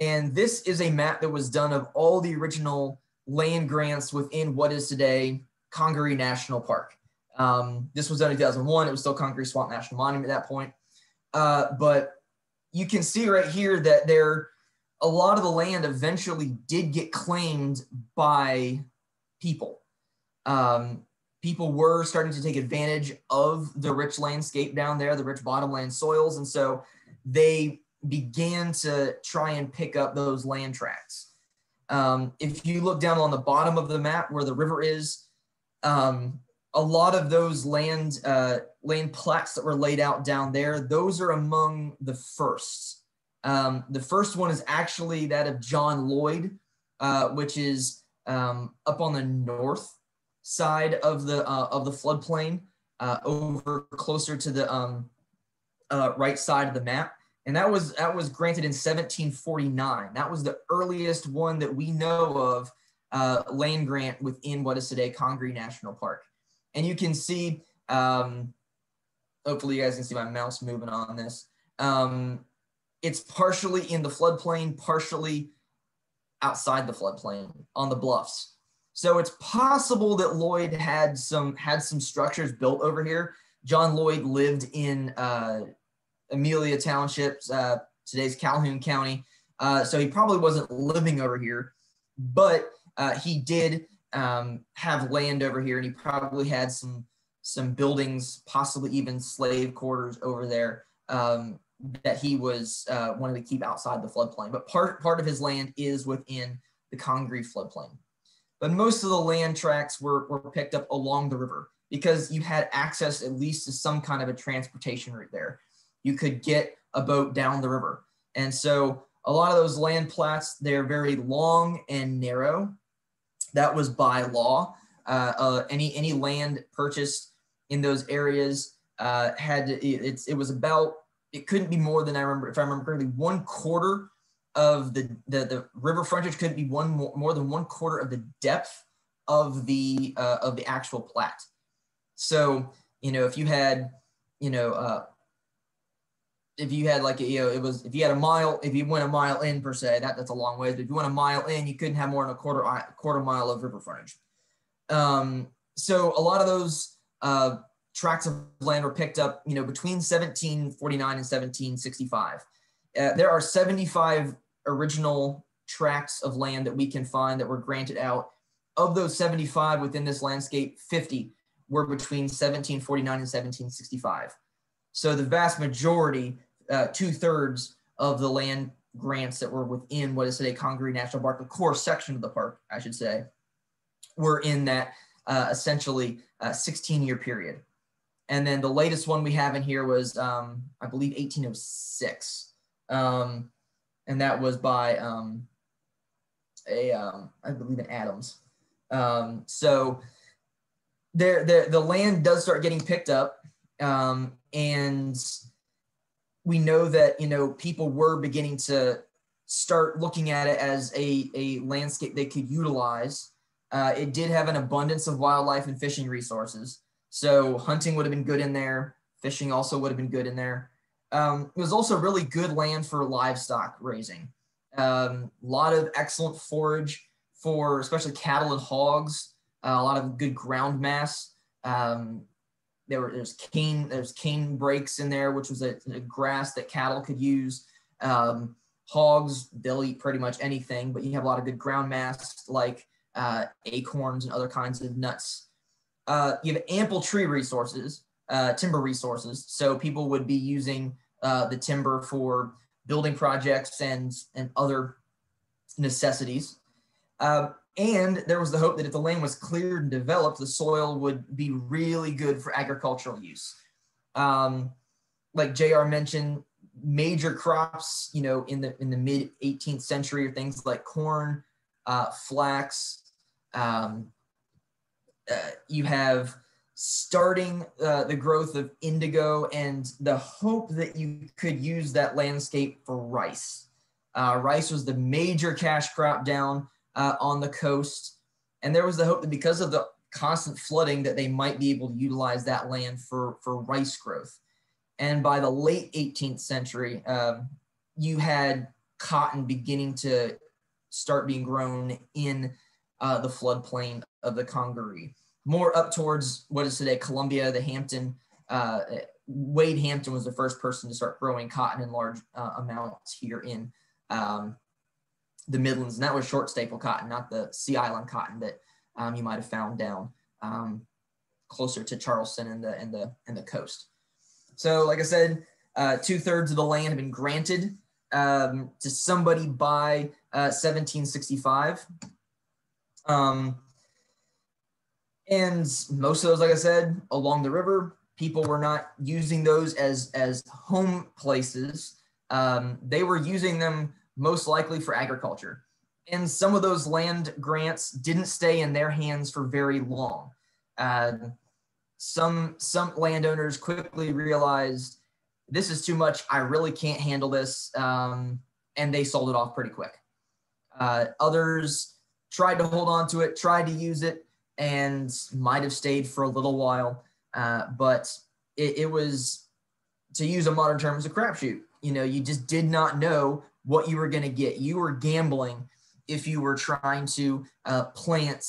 And this is a map that was done of all the original land grants within what is today Congaree National Park. Um, this was done in 2001. It was still Congaree Swamp National Monument at that point. Uh, but you can see right here that there, a lot of the land eventually did get claimed by people. Um, people were starting to take advantage of the rich landscape down there, the rich bottomland soils. And so they began to try and pick up those land tracts. Um, if you look down on the bottom of the map where the river is, um, a lot of those land uh, land plats that were laid out down there, those are among the first. Um, the first one is actually that of John Lloyd, uh, which is um, up on the north side of the uh, of the floodplain, uh, over closer to the um, uh, right side of the map, and that was that was granted in 1749. That was the earliest one that we know of uh, land grant within what is today Congaree National Park, and you can see. Um, hopefully, you guys can see my mouse moving on this. It's partially in the floodplain, partially outside the floodplain on the bluffs. So it's possible that Lloyd had some had some structures built over here. John Lloyd lived in uh, Amelia Township, uh, today's Calhoun County. Uh, so he probably wasn't living over here, but uh, he did um, have land over here, and he probably had some some buildings, possibly even slave quarters over there um, that he was uh, wanted to keep outside the floodplain. But part part of his land is within the Congaree floodplain. But most of the land tracts were, were picked up along the river because you had access at least to some kind of a transportation route there. You could get a boat down the river. And so a lot of those land plats, they're very long and narrow. That was by law. Uh, uh, any any land purchased in those areas uh, had to, it, it was about it couldn't be more than I remember if I remember correctly one quarter of the the, the river frontage couldn't be one more, more than one quarter of the depth of the uh, of the actual plat. So you know if you had you know uh, if you had like a, you know it was if you had a mile if you went a mile in per se that that's a long way. But if you went a mile in, you couldn't have more than a quarter quarter mile of river frontage. Um, so a lot of those uh, tracts of land were picked up, you know, between 1749 and 1765. Uh, there are 75 original tracts of land that we can find that were granted out. Of those 75 within this landscape, 50 were between 1749 and 1765. So the vast majority, uh, two thirds of the land grants that were within what is today Congaree National Park, the core section of the park, I should say, were in that uh, essentially 16 year period. And then the latest one we have in here was, um, I believe, 1806. Um, and that was by um, a, um, I believe, in Adams. Um, so there, there, the land does start getting picked up. Um, and we know that, you know, people were beginning to start looking at it as a, a landscape they could utilize. Uh, it did have an abundance of wildlife and fishing resources. So hunting would have been good in there. Fishing also would have been good in there. Um, it was also really good land for livestock raising. A um, lot of excellent forage for especially cattle and hogs. Uh, a lot of good ground mass. Um, there were there's cane there's cane breaks in there, which was a, a grass that cattle could use. Um, hogs they'll eat pretty much anything, but you have a lot of good ground mass like uh, acorns and other kinds of nuts. Uh, you have ample tree resources, uh, timber resources. So people would be using uh, the timber for building projects and and other necessities. Uh, and there was the hope that if the land was cleared and developed, the soil would be really good for agricultural use. Um, like JR mentioned, major crops, you know, in the in the mid 18th century are things like corn, uh, flax. Um, uh, you have starting uh, the growth of indigo and the hope that you could use that landscape for rice. Uh, rice was the major cash crop down uh, on the coast. And there was the hope that because of the constant flooding that they might be able to utilize that land for, for rice growth. And by the late 18th century, um, you had cotton beginning to start being grown in uh, the floodplain of the Congaree more up towards what is today Columbia, the Hampton. Uh, Wade Hampton was the first person to start growing cotton in large uh, amounts here in um, the Midlands, and that was short staple cotton, not the Sea Island cotton that um, you might have found down um, closer to Charleston and the and the and the coast. So, like I said, uh, two thirds of the land had been granted um, to somebody by uh, 1765. Um, and most of those, like I said, along the river, people were not using those as as home places. Um, they were using them most likely for agriculture. and some of those land grants didn't stay in their hands for very long. Uh, some some landowners quickly realized this is too much. I really can't handle this, um, and they sold it off pretty quick. Uh, others tried to hold on to it, tried to use it, and might have stayed for a little while, uh, but it, it was, to use a modern term, as a crapshoot. You know, you just did not know what you were going to get. You were gambling if you were trying to uh, plant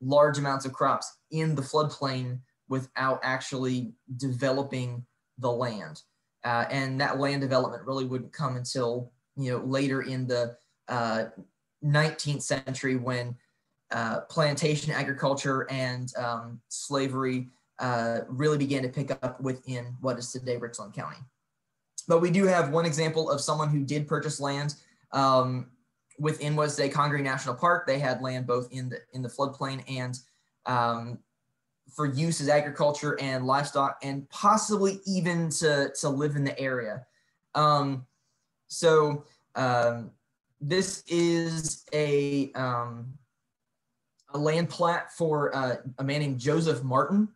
large amounts of crops in the floodplain without actually developing the land. Uh, and that land development really wouldn't come until you know later in the uh, 19th century when uh, plantation agriculture and um, slavery uh, really began to pick up within what is today Richland County. But we do have one example of someone who did purchase land um, within what is today Congaree National Park. They had land both in the in the floodplain and um, for use as agriculture and livestock, and possibly even to to live in the area. Um, so um, this is a um, a land plat for uh, a man named Joseph Martin.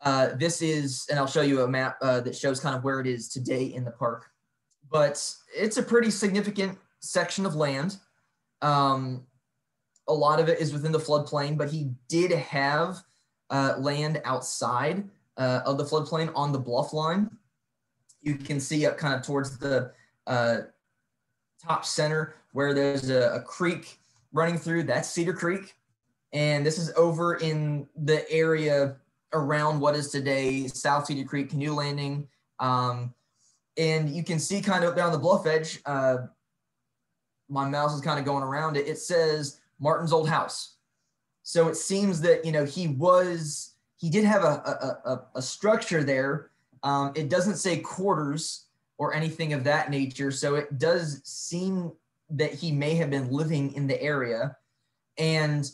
Uh, this is, and I'll show you a map uh, that shows kind of where it is today in the park. But it's a pretty significant section of land. Um, a lot of it is within the floodplain, but he did have uh, land outside uh, of the floodplain on the bluff line. You can see up kind of towards the uh, top center where there's a, a creek running through. That's Cedar Creek. And this is over in the area around what is today South Cedar Creek Canoe Landing. Um, and you can see kind of down the bluff edge, uh, my mouse is kind of going around it. It says Martin's old house. So it seems that, you know, he was, he did have a, a, a, a structure there. Um, it doesn't say quarters or anything of that nature. So it does seem that he may have been living in the area. And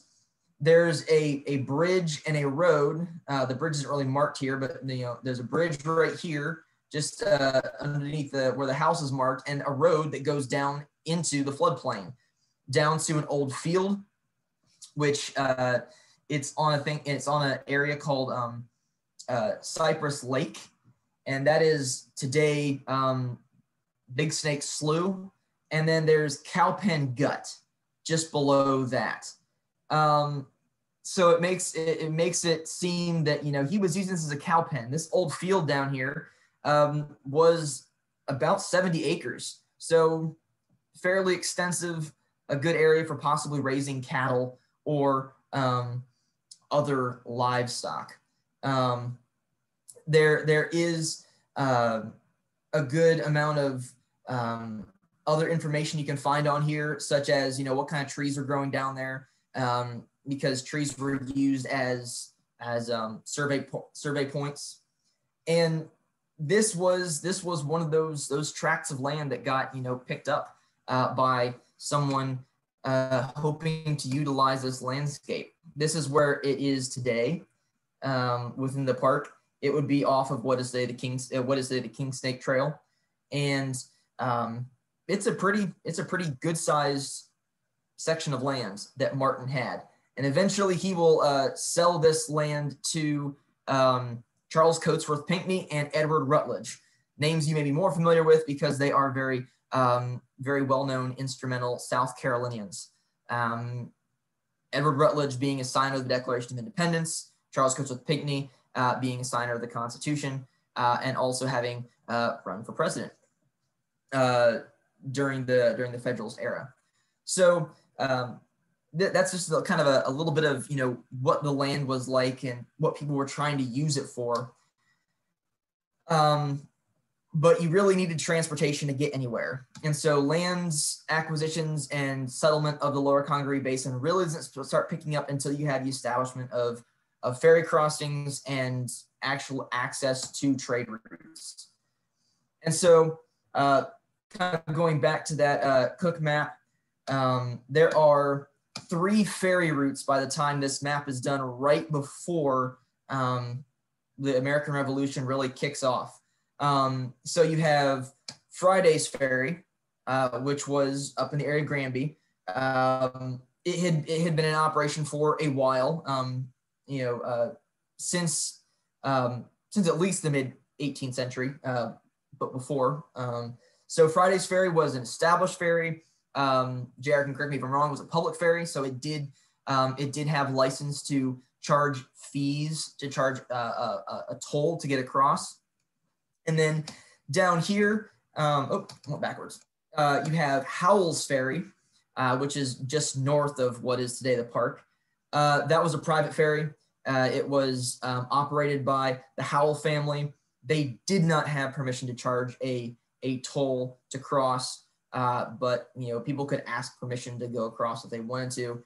there's a, a bridge and a road. Uh, the bridge isn't really marked here, but you know, there's a bridge right here, just uh, underneath the where the house is marked, and a road that goes down into the floodplain, down to an old field, which uh, it's on a thing. It's on an area called um, uh, Cypress Lake, and that is today um, Big Snake Slough, and then there's Cowpen Gut just below that. Um, so it makes it, it, makes it seem that you know he was using this as a cow pen. This old field down here um, was about 70 acres, so fairly extensive, a good area for possibly raising cattle or um, other livestock. Um, there there is uh, a good amount of um, other information you can find on here, such as you know what kind of trees are growing down there. Um, because trees were used as as um, survey po- survey points, and this was this was one of those those tracts of land that got you know picked up uh, by someone uh, hoping to utilize this landscape. This is where it is today um, within the park. It would be off of what is the King's uh, what is the King Snake Trail, and um, it's a pretty it's a pretty good sized section of land that Martin had and eventually he will uh, sell this land to um, Charles Cotesworth Pinckney and Edward Rutledge, names you may be more familiar with because they are very, um, very well-known instrumental South Carolinians. Um, Edward Rutledge being a signer of the Declaration of Independence, Charles Cotesworth Pinckney uh, being a signer of the Constitution, uh, and also having uh, run for president uh, during the during the Federalist era. So um, th- that's just kind of a, a, little bit of you know what the land was like and what people were trying to use it for. Um, but you really needed transportation to get anywhere, and so lands acquisitions and settlement of the Lower Congaree Basin really doesn't start picking up until you have the establishment of of ferry crossings and actual access to trade routes. And so, uh, kind of going back to that uh, Cook map, um, there are three ferry routes by the time this map is done, right before um, the American Revolution really kicks off. Um, so you have Friday's Ferry, uh, which was up in the area of Granby. Um, it had it had been in operation for a while. Um, you know, uh, since um, since at least the mid 18th century, uh, but before. Um, so Friday's Ferry was an established ferry. Um, Jared can correct me if I'm wrong. Was a public ferry, so it did um, it did have license to charge fees to charge uh, a, a, toll to get across. And then down here, um, oh, went backwards. Uh, you have Howells Ferry, uh, which is just north of what is today the park. Uh, that was a private ferry. Uh, it was um, operated by the Howell family. They did not have permission to charge a, a toll to cross, uh, but you know people could ask permission to go across if they wanted to.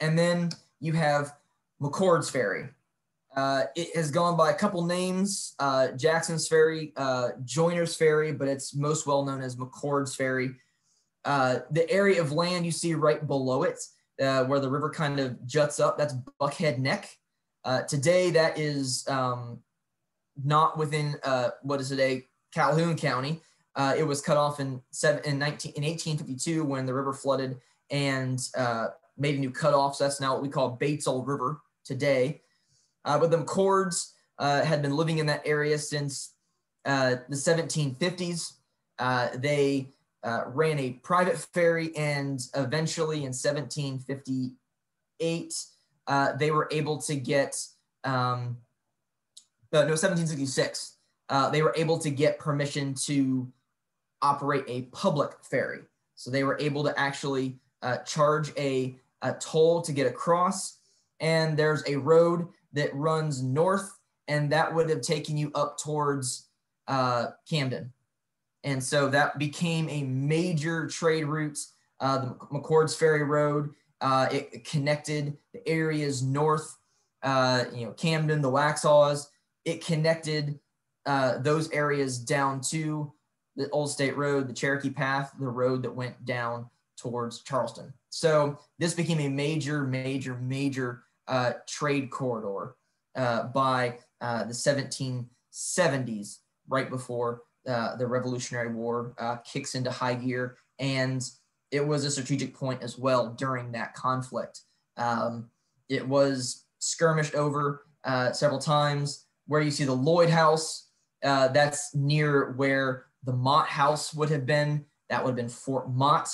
And then you have McCord's Ferry. Uh, it has gone by a couple names, uh, Jackson's Ferry, uh, Joiner's Ferry, but it's most well known as McCord's Ferry. Uh, the area of land you see right below it, uh, where the river kind of juts up, that's Buckhead Neck. Today, that is um, not within what is today Calhoun County. It was cut off in, seven, in, 19, in 1852 when the river flooded and made a new cutoff. So that's now what we call Bates Old River today. Uh, but the McCords uh, had been living in that area since uh, the 1750s. Uh, they uh, ran a private ferry, and eventually in 1758, uh, they were able to get, um, no, 1766, they were able to get permission to operate a public ferry. So they were able to actually charge a, a toll to get across and there's a road that runs north, and that would have taken you up towards uh, Camden. And so that became a major trade route. Uh, the McCord's Ferry Road, uh, it connected the areas north, uh, you know, Camden, the Waxhaws. It connected uh, those areas down to the Old State Road, the Cherokee Path, the road that went down towards Charleston. So this became a major, major, major uh, trade corridor uh, by uh, the 1770s, right before uh, the Revolutionary War uh, kicks into high gear. And it was a strategic point as well during that conflict. Um, it was skirmished over uh, several times. Where you see the Lloyd House, that's near where the Motte House would have been. That would have been Fort Motte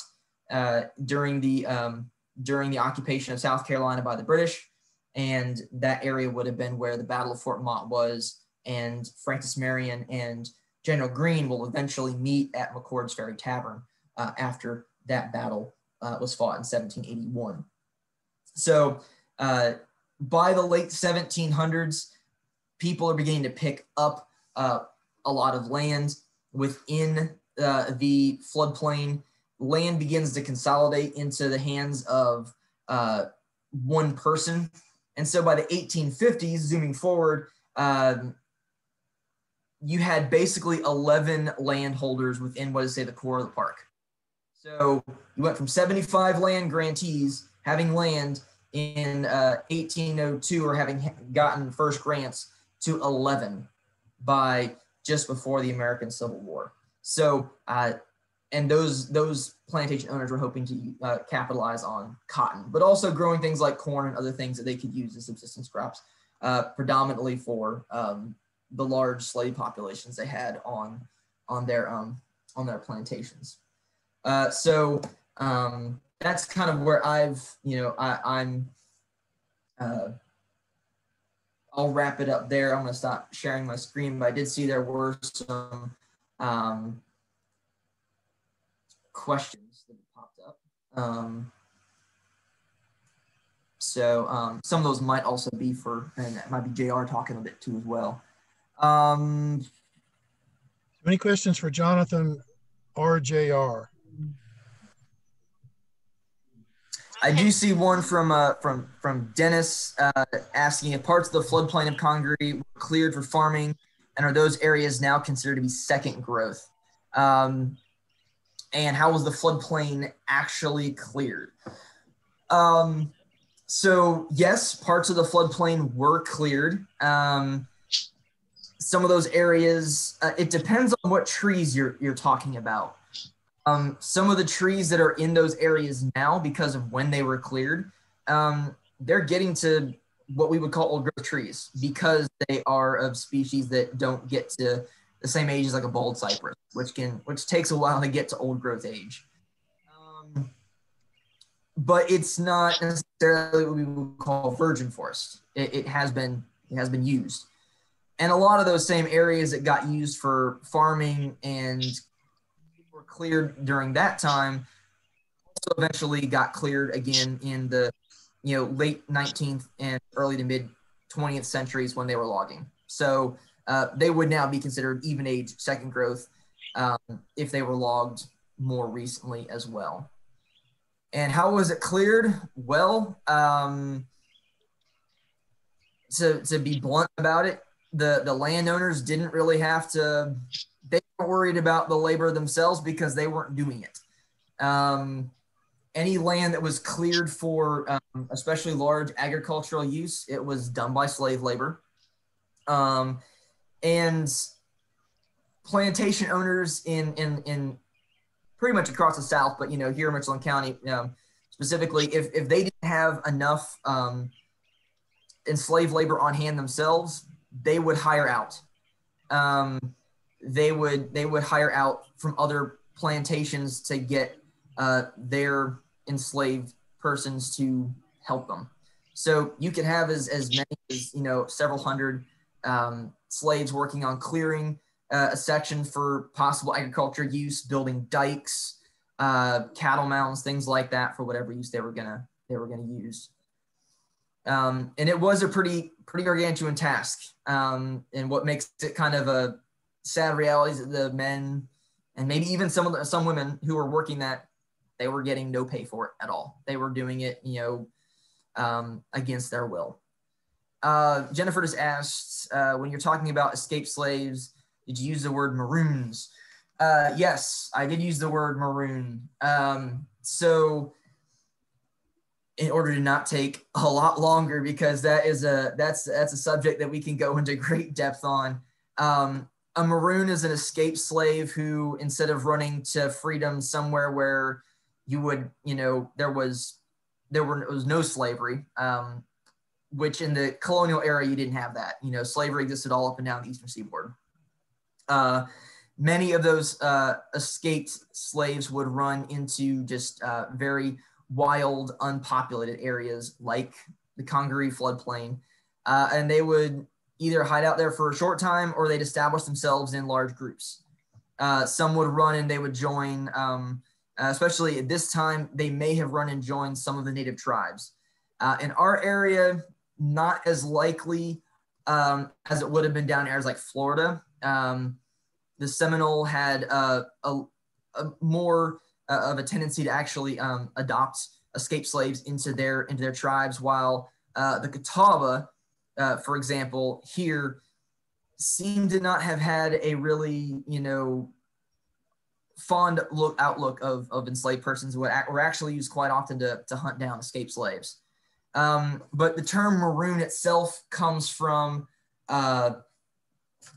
during the um, during the occupation of South Carolina by the British and that area would have been where the Battle of Fort Motte was. And Francis Marion and General Greene will eventually meet at McCord's Ferry Tavern uh, after that battle uh, was fought in 1781. So uh, by the late 1700s, people are beginning to pick up uh, a lot of land within uh, the floodplain. Land begins to consolidate into the hands of uh, one person and so by the 1850s, zooming forward, um, you had basically 11 landholders within what is say the core of the park. So you went from 75 land grantees having land in uh, 1802 or having gotten first grants to 11 by just before the American Civil War. So uh, and those those plantation owners were hoping to uh, capitalize on cotton, but also growing things like corn and other things that they could use as subsistence crops, uh, predominantly for um, the large slave populations they had on on their um, on their plantations. Uh, so um, that's kind of where I've you know I, I'm uh, I'll wrap it up there. I'm going to stop sharing my screen, but I did see there were some um, questions that popped up. Um, so um, some of those might also be for, and that might be JR talking a bit too as well. Um, Any questions for Jonathan or JR? I do see one from uh, from from Dennis uh, asking if parts of the floodplain of Congaree were cleared for farming, and are those areas now considered to be second growth? Um, and how was the floodplain actually cleared? Um, so yes, parts of the floodplain were cleared. Um, some of those areas, uh, it depends on what trees you're you're talking about. Um, some of the trees that are in those areas now, because of when they were cleared, um, they're getting to what we would call old growth trees because they are of species that don't get to the same age as like a bald cypress, which can which takes a while to get to old growth age. Um, but it's not necessarily what we would call virgin forest. It, it has been it has been used, and a lot of those same areas that got used for farming and cleared during that time also eventually got cleared again in the you know late 19th and early to mid 20th centuries when they were logging. So uh, they would now be considered even age second growth um, if they were logged more recently as well. And how was it cleared? Well, um, to, to be blunt about it, the, the landowners didn't really have to, worried about the labor themselves because they weren't doing it. Um, any land that was cleared for um, especially large agricultural use, it was done by slave labor. Um, and plantation owners in, in, in pretty much across the South, but you know, here in Richland County um, specifically, if, if they didn't have enough um, enslaved labor on hand themselves, they would hire out. Um, they would they would hire out from other plantations to get uh, their enslaved persons to help them. So you could have as, as many as you know several hundred um, slaves working on clearing uh, a section for possible agriculture use, building dikes, uh, cattle mounds, things like that for whatever use they were gonna they were gonna use. Um, and it was a pretty pretty gargantuan task. Um, and what makes it kind of a sad realities that the men and maybe even some of the, some women who were working that they were getting no pay for it at all. They were doing it, you know, um, against their will. Uh, Jennifer just asked, uh, when you're talking about escaped slaves, did you use the word maroons? Uh, yes, I did use the word maroon. Um, so in order to not take a lot longer, because that is a that's that's a subject that we can go into great depth on. Um, a maroon is an escaped slave who, instead of running to freedom somewhere where you would, you know, there was there were was no slavery, um, which in the colonial era you didn't have that. You know, slavery existed all up and down the eastern seaboard. Uh, many of those uh, escaped slaves would run into just uh, very wild, unpopulated areas like the Congaree floodplain, uh, and they would either hide out there for a short time or they'd establish themselves in large groups. Uh, some would run and they would join. Um, uh, especially at this time, they may have run and joined some of the native tribes. Uh, in our area, not as likely um, as it would have been down areas like Florida. Um, the Seminole had uh, a, a, more uh, of a tendency to actually um, adopt escaped slaves into their into their tribes, while uh, the Catawba, uh, for example, here seem to not have had a really you know fond look outlook of, of enslaved persons were, were actually used quite often to, to hunt down escaped slaves. Um, but the term maroon itself comes from, uh,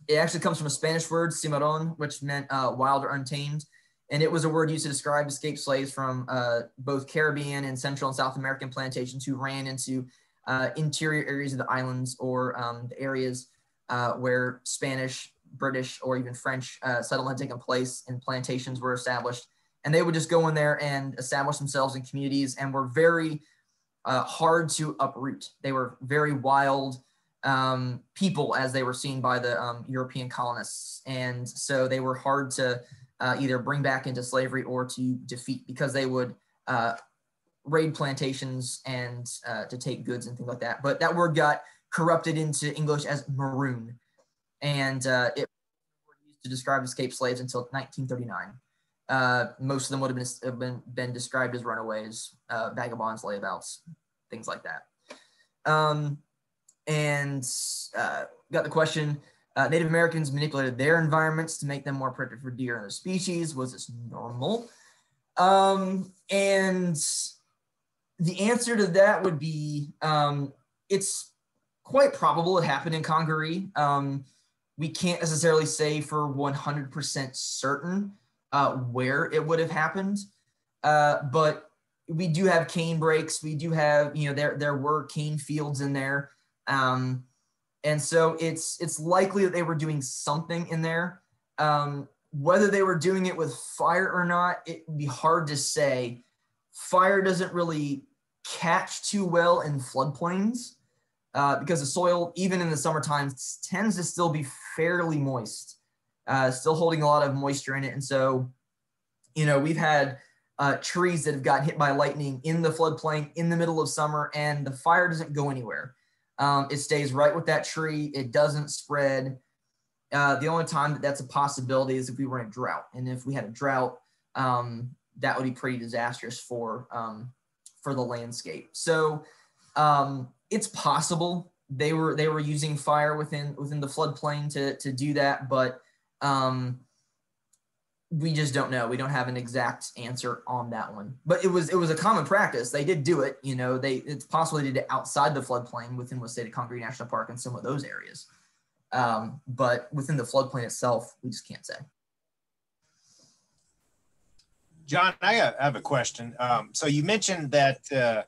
it actually comes from a Spanish word, cimarron, which meant uh, wild or untamed. And it was a word used to describe escaped slaves from uh, both Caribbean and Central and South American plantations who ran into uh, interior areas of the islands or um, the areas uh, where Spanish British or even French uh, settlement had taken place and plantations were established. And they would just go in there and establish themselves in communities and were very uh, hard to uproot. They were very wild um, people as they were seen by the um, European colonists. And so they were hard to uh, either bring back into slavery or to defeat because they would uh, raid plantations and uh, to take goods and things like that. But that word got corrupted into English as maroon and uh, it was used to describe escaped slaves until 1939. Uh, most of them would have been, have been, been described as runaways, uh, vagabonds, layabouts, things like that. Um, and uh, got the question, uh, Native Americans manipulated their environments to make them more predatory for deer and other species. Was this normal? Um, and the answer to that would be um, it's quite probable it happened in Congaree. Um, we can't necessarily say for 100% certain. uh, where it would have happened. Uh, but we do have cane breaks. We do have, you know, there there were cane fields in there, um, and so it's it's likely that they were doing something in there. Um, whether they were doing it with fire or not, it would be hard to say. Fire doesn't really catch too well in floodplains uh, because the soil, even in the summertime, tends to still be fairly moist, uh, still holding a lot of moisture in it. And so, you know, we've had uh, trees that have gotten hit by lightning in the floodplain in the middle of summer, and the fire doesn't go anywhere. Um, it stays right with that tree. It doesn't spread. Uh, the only time that that's a possibility is if we were in drought, and if we had a drought, um, that would be pretty disastrous for um, for the landscape. So um, it's possible they were they were using fire within within the floodplain to to do that, but um, we just don't know. We don't have an exact answer on that one. But it was it was a common practice. They did do it. You know, they it's possible they did it outside the floodplain within what is today Congaree National Park and some of those areas. Um, but within the floodplain itself, we just can't say. John, I have a question. Um, so you mentioned that uh,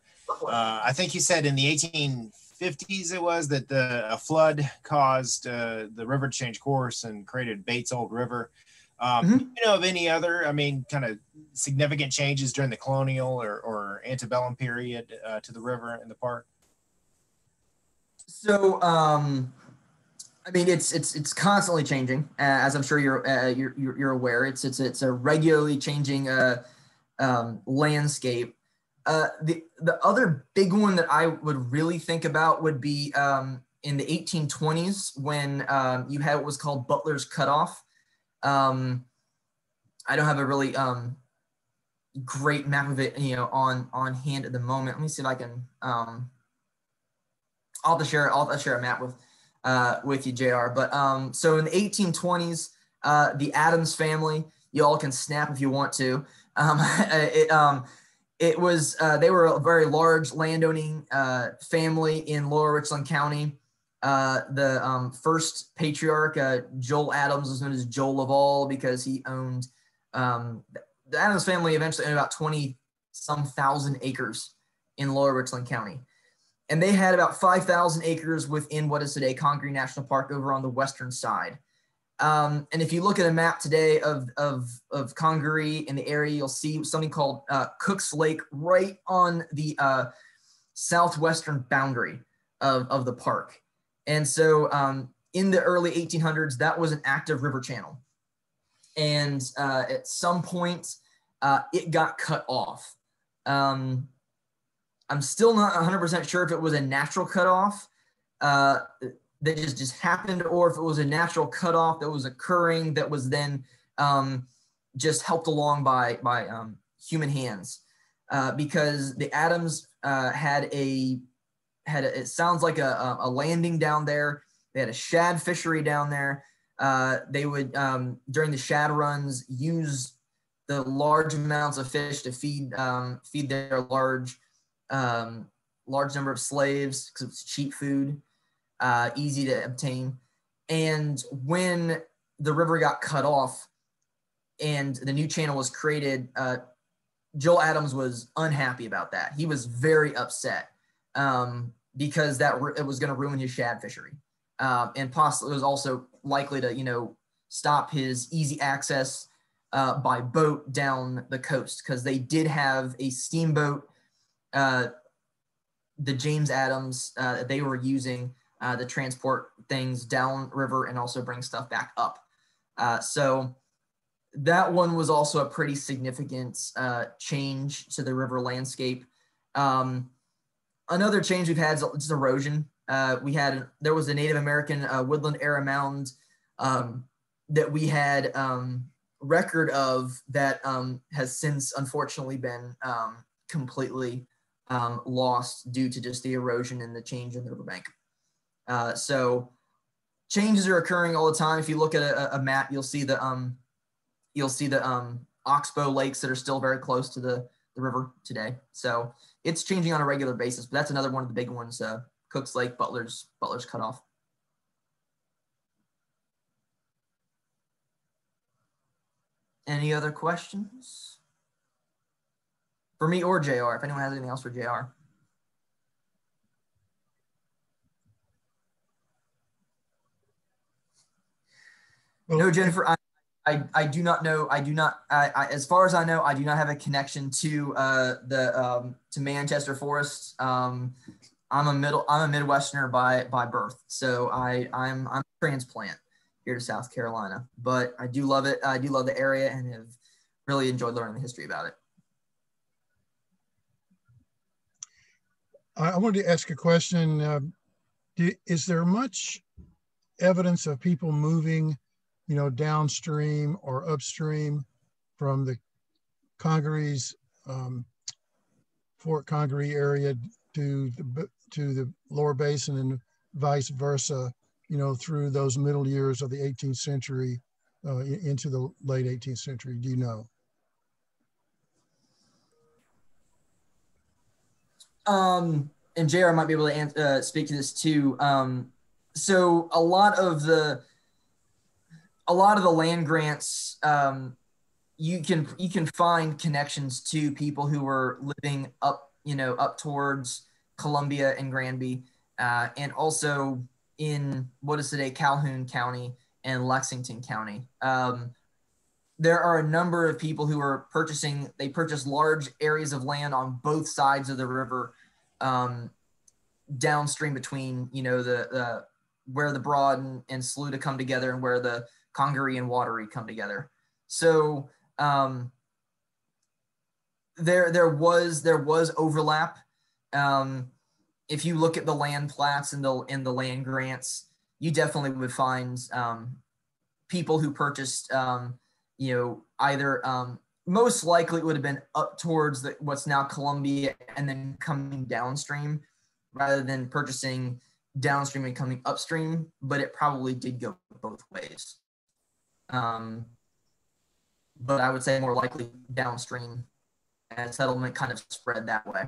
uh, I think you said in the 1850s it was that the a flood caused uh, the river to change course and created Bates Old River. Um, Mhm. do You know of any other, I mean, kind of significant changes during the colonial or, or antebellum period uh, to the river in the park? So, um, I mean, it's it's it's constantly changing, uh, as I'm sure you're, uh, you're you're aware. It's it's it's a regularly changing uh, um, landscape. Uh, the the other big one that I would really think about would be um, in the 1820s when um, you had what was called Butler's Cutoff. Um, I don't have a really um, great map of it, you know, on on hand at the moment. Let me see if I can. Um, I'll have to share. I'll have to share a map with uh, with you, JR. But um, so in the 1820s, uh, the Adams family. You all can snap if you want to. Um, it, um, it was uh, they were a very large landowning uh, family in Lower Richland County. Uh, the um, first patriarch, uh, Joel Adams, was known as Joel of all because he owned um, the Adams family eventually owned about 20 some thousand acres in Lower Richland County and they had about 5,000 acres within what is today Congaree National Park over on the western side. Um, and if you look at a map today of, of, of Congaree in the area, you'll see something called uh, Cook's Lake right on the uh, southwestern boundary of, of the park. And so um, in the early 1800s, that was an active river channel. And uh, at some point, uh, it got cut off. Um, I'm still not 100% sure if it was a natural cutoff uh, that just, just happened or if it was a natural cutoff that was occurring that was then um, just helped along by, by um, human hands. Uh, because the Adams uh, had a had a, it sounds like a, a landing down there. They had a shad fishery down there. Uh, they would um, during the shad runs use the large amounts of fish to feed um, feed their large um, large number of slaves because it's cheap food, uh, easy to obtain. And when the river got cut off and the new channel was created, uh, Joel Adams was unhappy about that. He was very upset um, because that it was going to ruin his shad fishery, um, and possibly was also likely to you know stop his easy access uh, by boat down the coast because they did have a steamboat uh, the James Adams uh, they were using uh, to transport things down river and also bring stuff back up. Uh, so that one was also a pretty significant uh, change to the river landscape. Um, another change we've had is erosion. Uh, we had there was a Native American uh, woodland era mound um, that we had um, record of that um, has since unfortunately been um, completely um, lost due to just the erosion and the change in the riverbank. Uh, so changes are occurring all the time. If you look at a, a map, you'll see the um, you'll see the um, oxbow lakes that are still very close to the, the river today. So it's changing on a regular basis. But that's another one of the big ones. Uh, Cooks Lake, Butler's Butler's cutoff. Any other questions? For me or JR, if anyone has anything else for JR. Well, No, Jennifer, I, I, I do not know. I do not, I, I, as far as I know, I do not have a connection to uh, the um, to Manchester Forest. Um, I'm a middle, I'm a Midwesterner by by birth, so I I'm I'm a transplant here to South Carolina. But I do love it. I do love the area and have really enjoyed learning the history about it. I wanted to ask a question. Um, do, is there much evidence of people moving, you know, downstream or upstream from the Congaree, um, Fort Congaree area to the to the lower basin and vice versa, you know, through those middle years of the 18th century uh, into the late 18th century? Do you know? Um, and JR might be able to an- uh, speak to this too. Um, so a lot of the a lot of the land grants um, you can you can find connections to people who were living up you know up towards Columbia and Granby uh, and also in what is today Calhoun County and Lexington County. Um, there are a number of people who are purchasing they purchase large areas of land on both sides of the river um, downstream between you know the, the where the broad and, and saluda come together and where the congaree and Wateree come together. So um, there there was there was overlap. Um, if you look at the land plats and the in the land grants you definitely would find um, people who purchased um, you know, either um, most likely it would have been up towards the, what's now Columbia and then coming downstream rather than purchasing downstream and coming upstream, but it probably did go both ways. Um, but I would say more likely downstream and settlement kind of spread that way.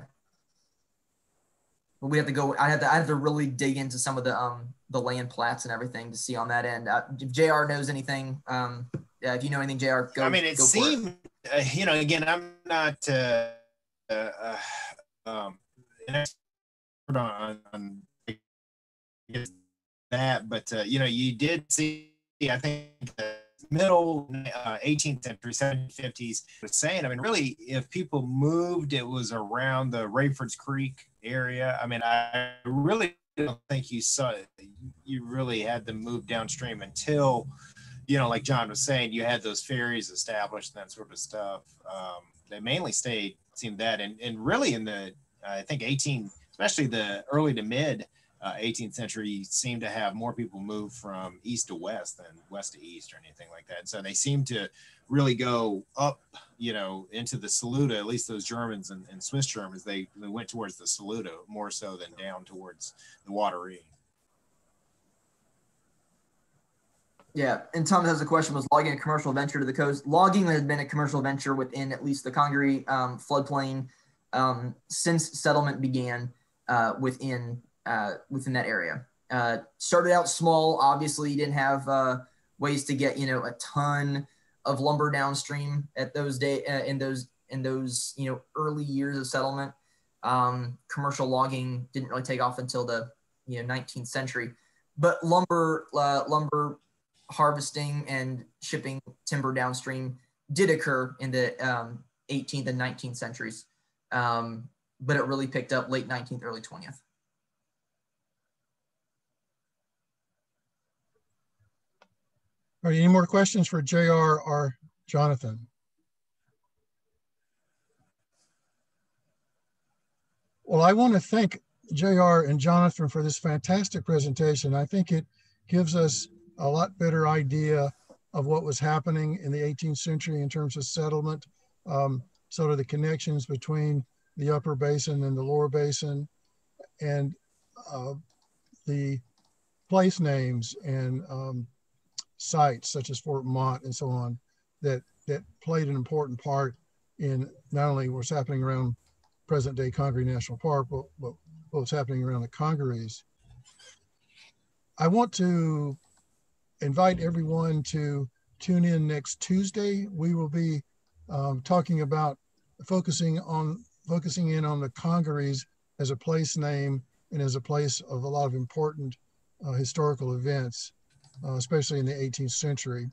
But we have to go. I have to. I have to really dig into some of the um the land plats and everything to see on that end. Uh, if JR. knows anything, um, yeah, if you know anything, JR. Go. I mean, it seemed, uh, you know, again, I'm not uh, uh, uh, um, on, on that, but uh, you know, you did see, I think, the middle uh, 18th century, 1750s was saying. I mean, really, if people moved, it was around the Rayford's Creek area. I mean, I really don't think you saw you really had them move downstream until you know, like John was saying, you had those ferries established and that sort of stuff. Um, they mainly stayed, seemed that, and and really in the, I think 18, especially the early to mid uh, 18th century, seemed to have more people move from east to west than west to east or anything like that. So they seem to really go up, you know, into the Saluda. At least those Germans and, and Swiss Germans, they, they went towards the Saluda more so than down towards the Wateree. Yeah, and Thomas has a question: Was logging a commercial venture to the coast? Logging has been a commercial venture within at least the Congaree um, floodplain um, since settlement began uh, within uh, within that area. Uh, started out small. Obviously, didn't have uh, ways to get you know a ton of lumber downstream at those day uh, in those in those you know early years of settlement. Um, commercial logging didn't really take off until the you know 19th century, but lumber uh, lumber harvesting and shipping timber downstream did occur in the um, 18th and 19th centuries, um, but it really picked up late 19th, early 20th. Are any more questions for JR or Jonathan? Well, I want to thank JR and Jonathan for this fantastic presentation. I think it gives us a lot better idea of what was happening in the 18th century in terms of settlement, um, sort of the connections between the upper basin and the lower basin, and uh, the place names and um, sites such as Fort Motte and so on that that played an important part in not only what's happening around present day Congaree National Park, but, but what's happening around the Congarees. I want to invite everyone to tune in next Tuesday. We will be um, talking about focusing on focusing in on the Congarees as a place name and as a place of a lot of important uh, historical events, uh, especially in the 18th century.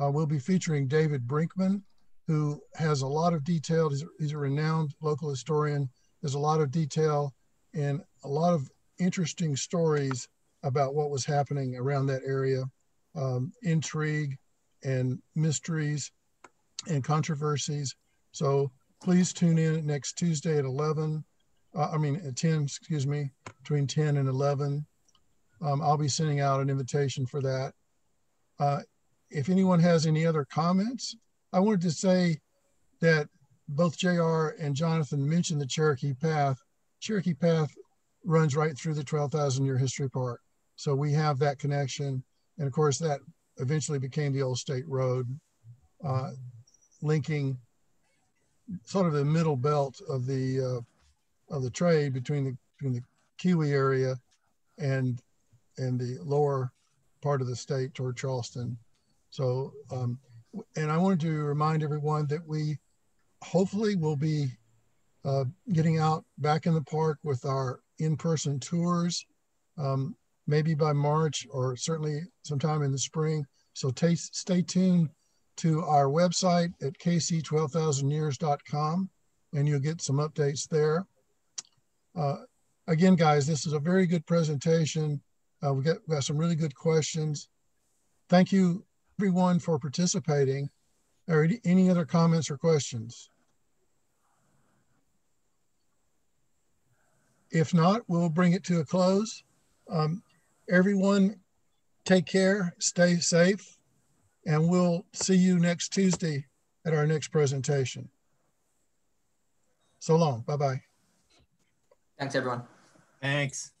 Uh, we'll be featuring David Brinkman, who has a lot of detail. He's, he's a renowned local historian. There's a lot of detail and a lot of interesting stories about what was happening around that area, um, intrigue and mysteries and controversies. So please tune in next Tuesday at 11. Uh, I mean, at 10, excuse me, between 10 and 11. Um, I'll be sending out an invitation for that. Uh, if anyone has any other comments, I wanted to say that both JR and Jonathan mentioned the Cherokee Path. Cherokee Path runs right through the 12,000 year history park. So we have that connection. And of course, that eventually became the old state road, uh, linking sort of the middle belt of the uh, of the trade between the between the Keowee area and and the lower part of the state toward Charleston. So, um, and I wanted to remind everyone that we hopefully will be uh, getting out back in the park with our in-person tours, um, maybe by March or certainly sometime in the spring. So stay stay tuned to our website at cayce12000years.com and you'll get some updates there. Uh, again, guys, this is a very good presentation. Uh, we got, we got some really good questions. Thank you everyone for participating. Are any other comments or questions? If not, we'll bring it to a close. Um, everyone, take care, stay safe, and we'll see you next Tuesday at our next presentation. So long. Bye-bye. Thanks, everyone. Thanks.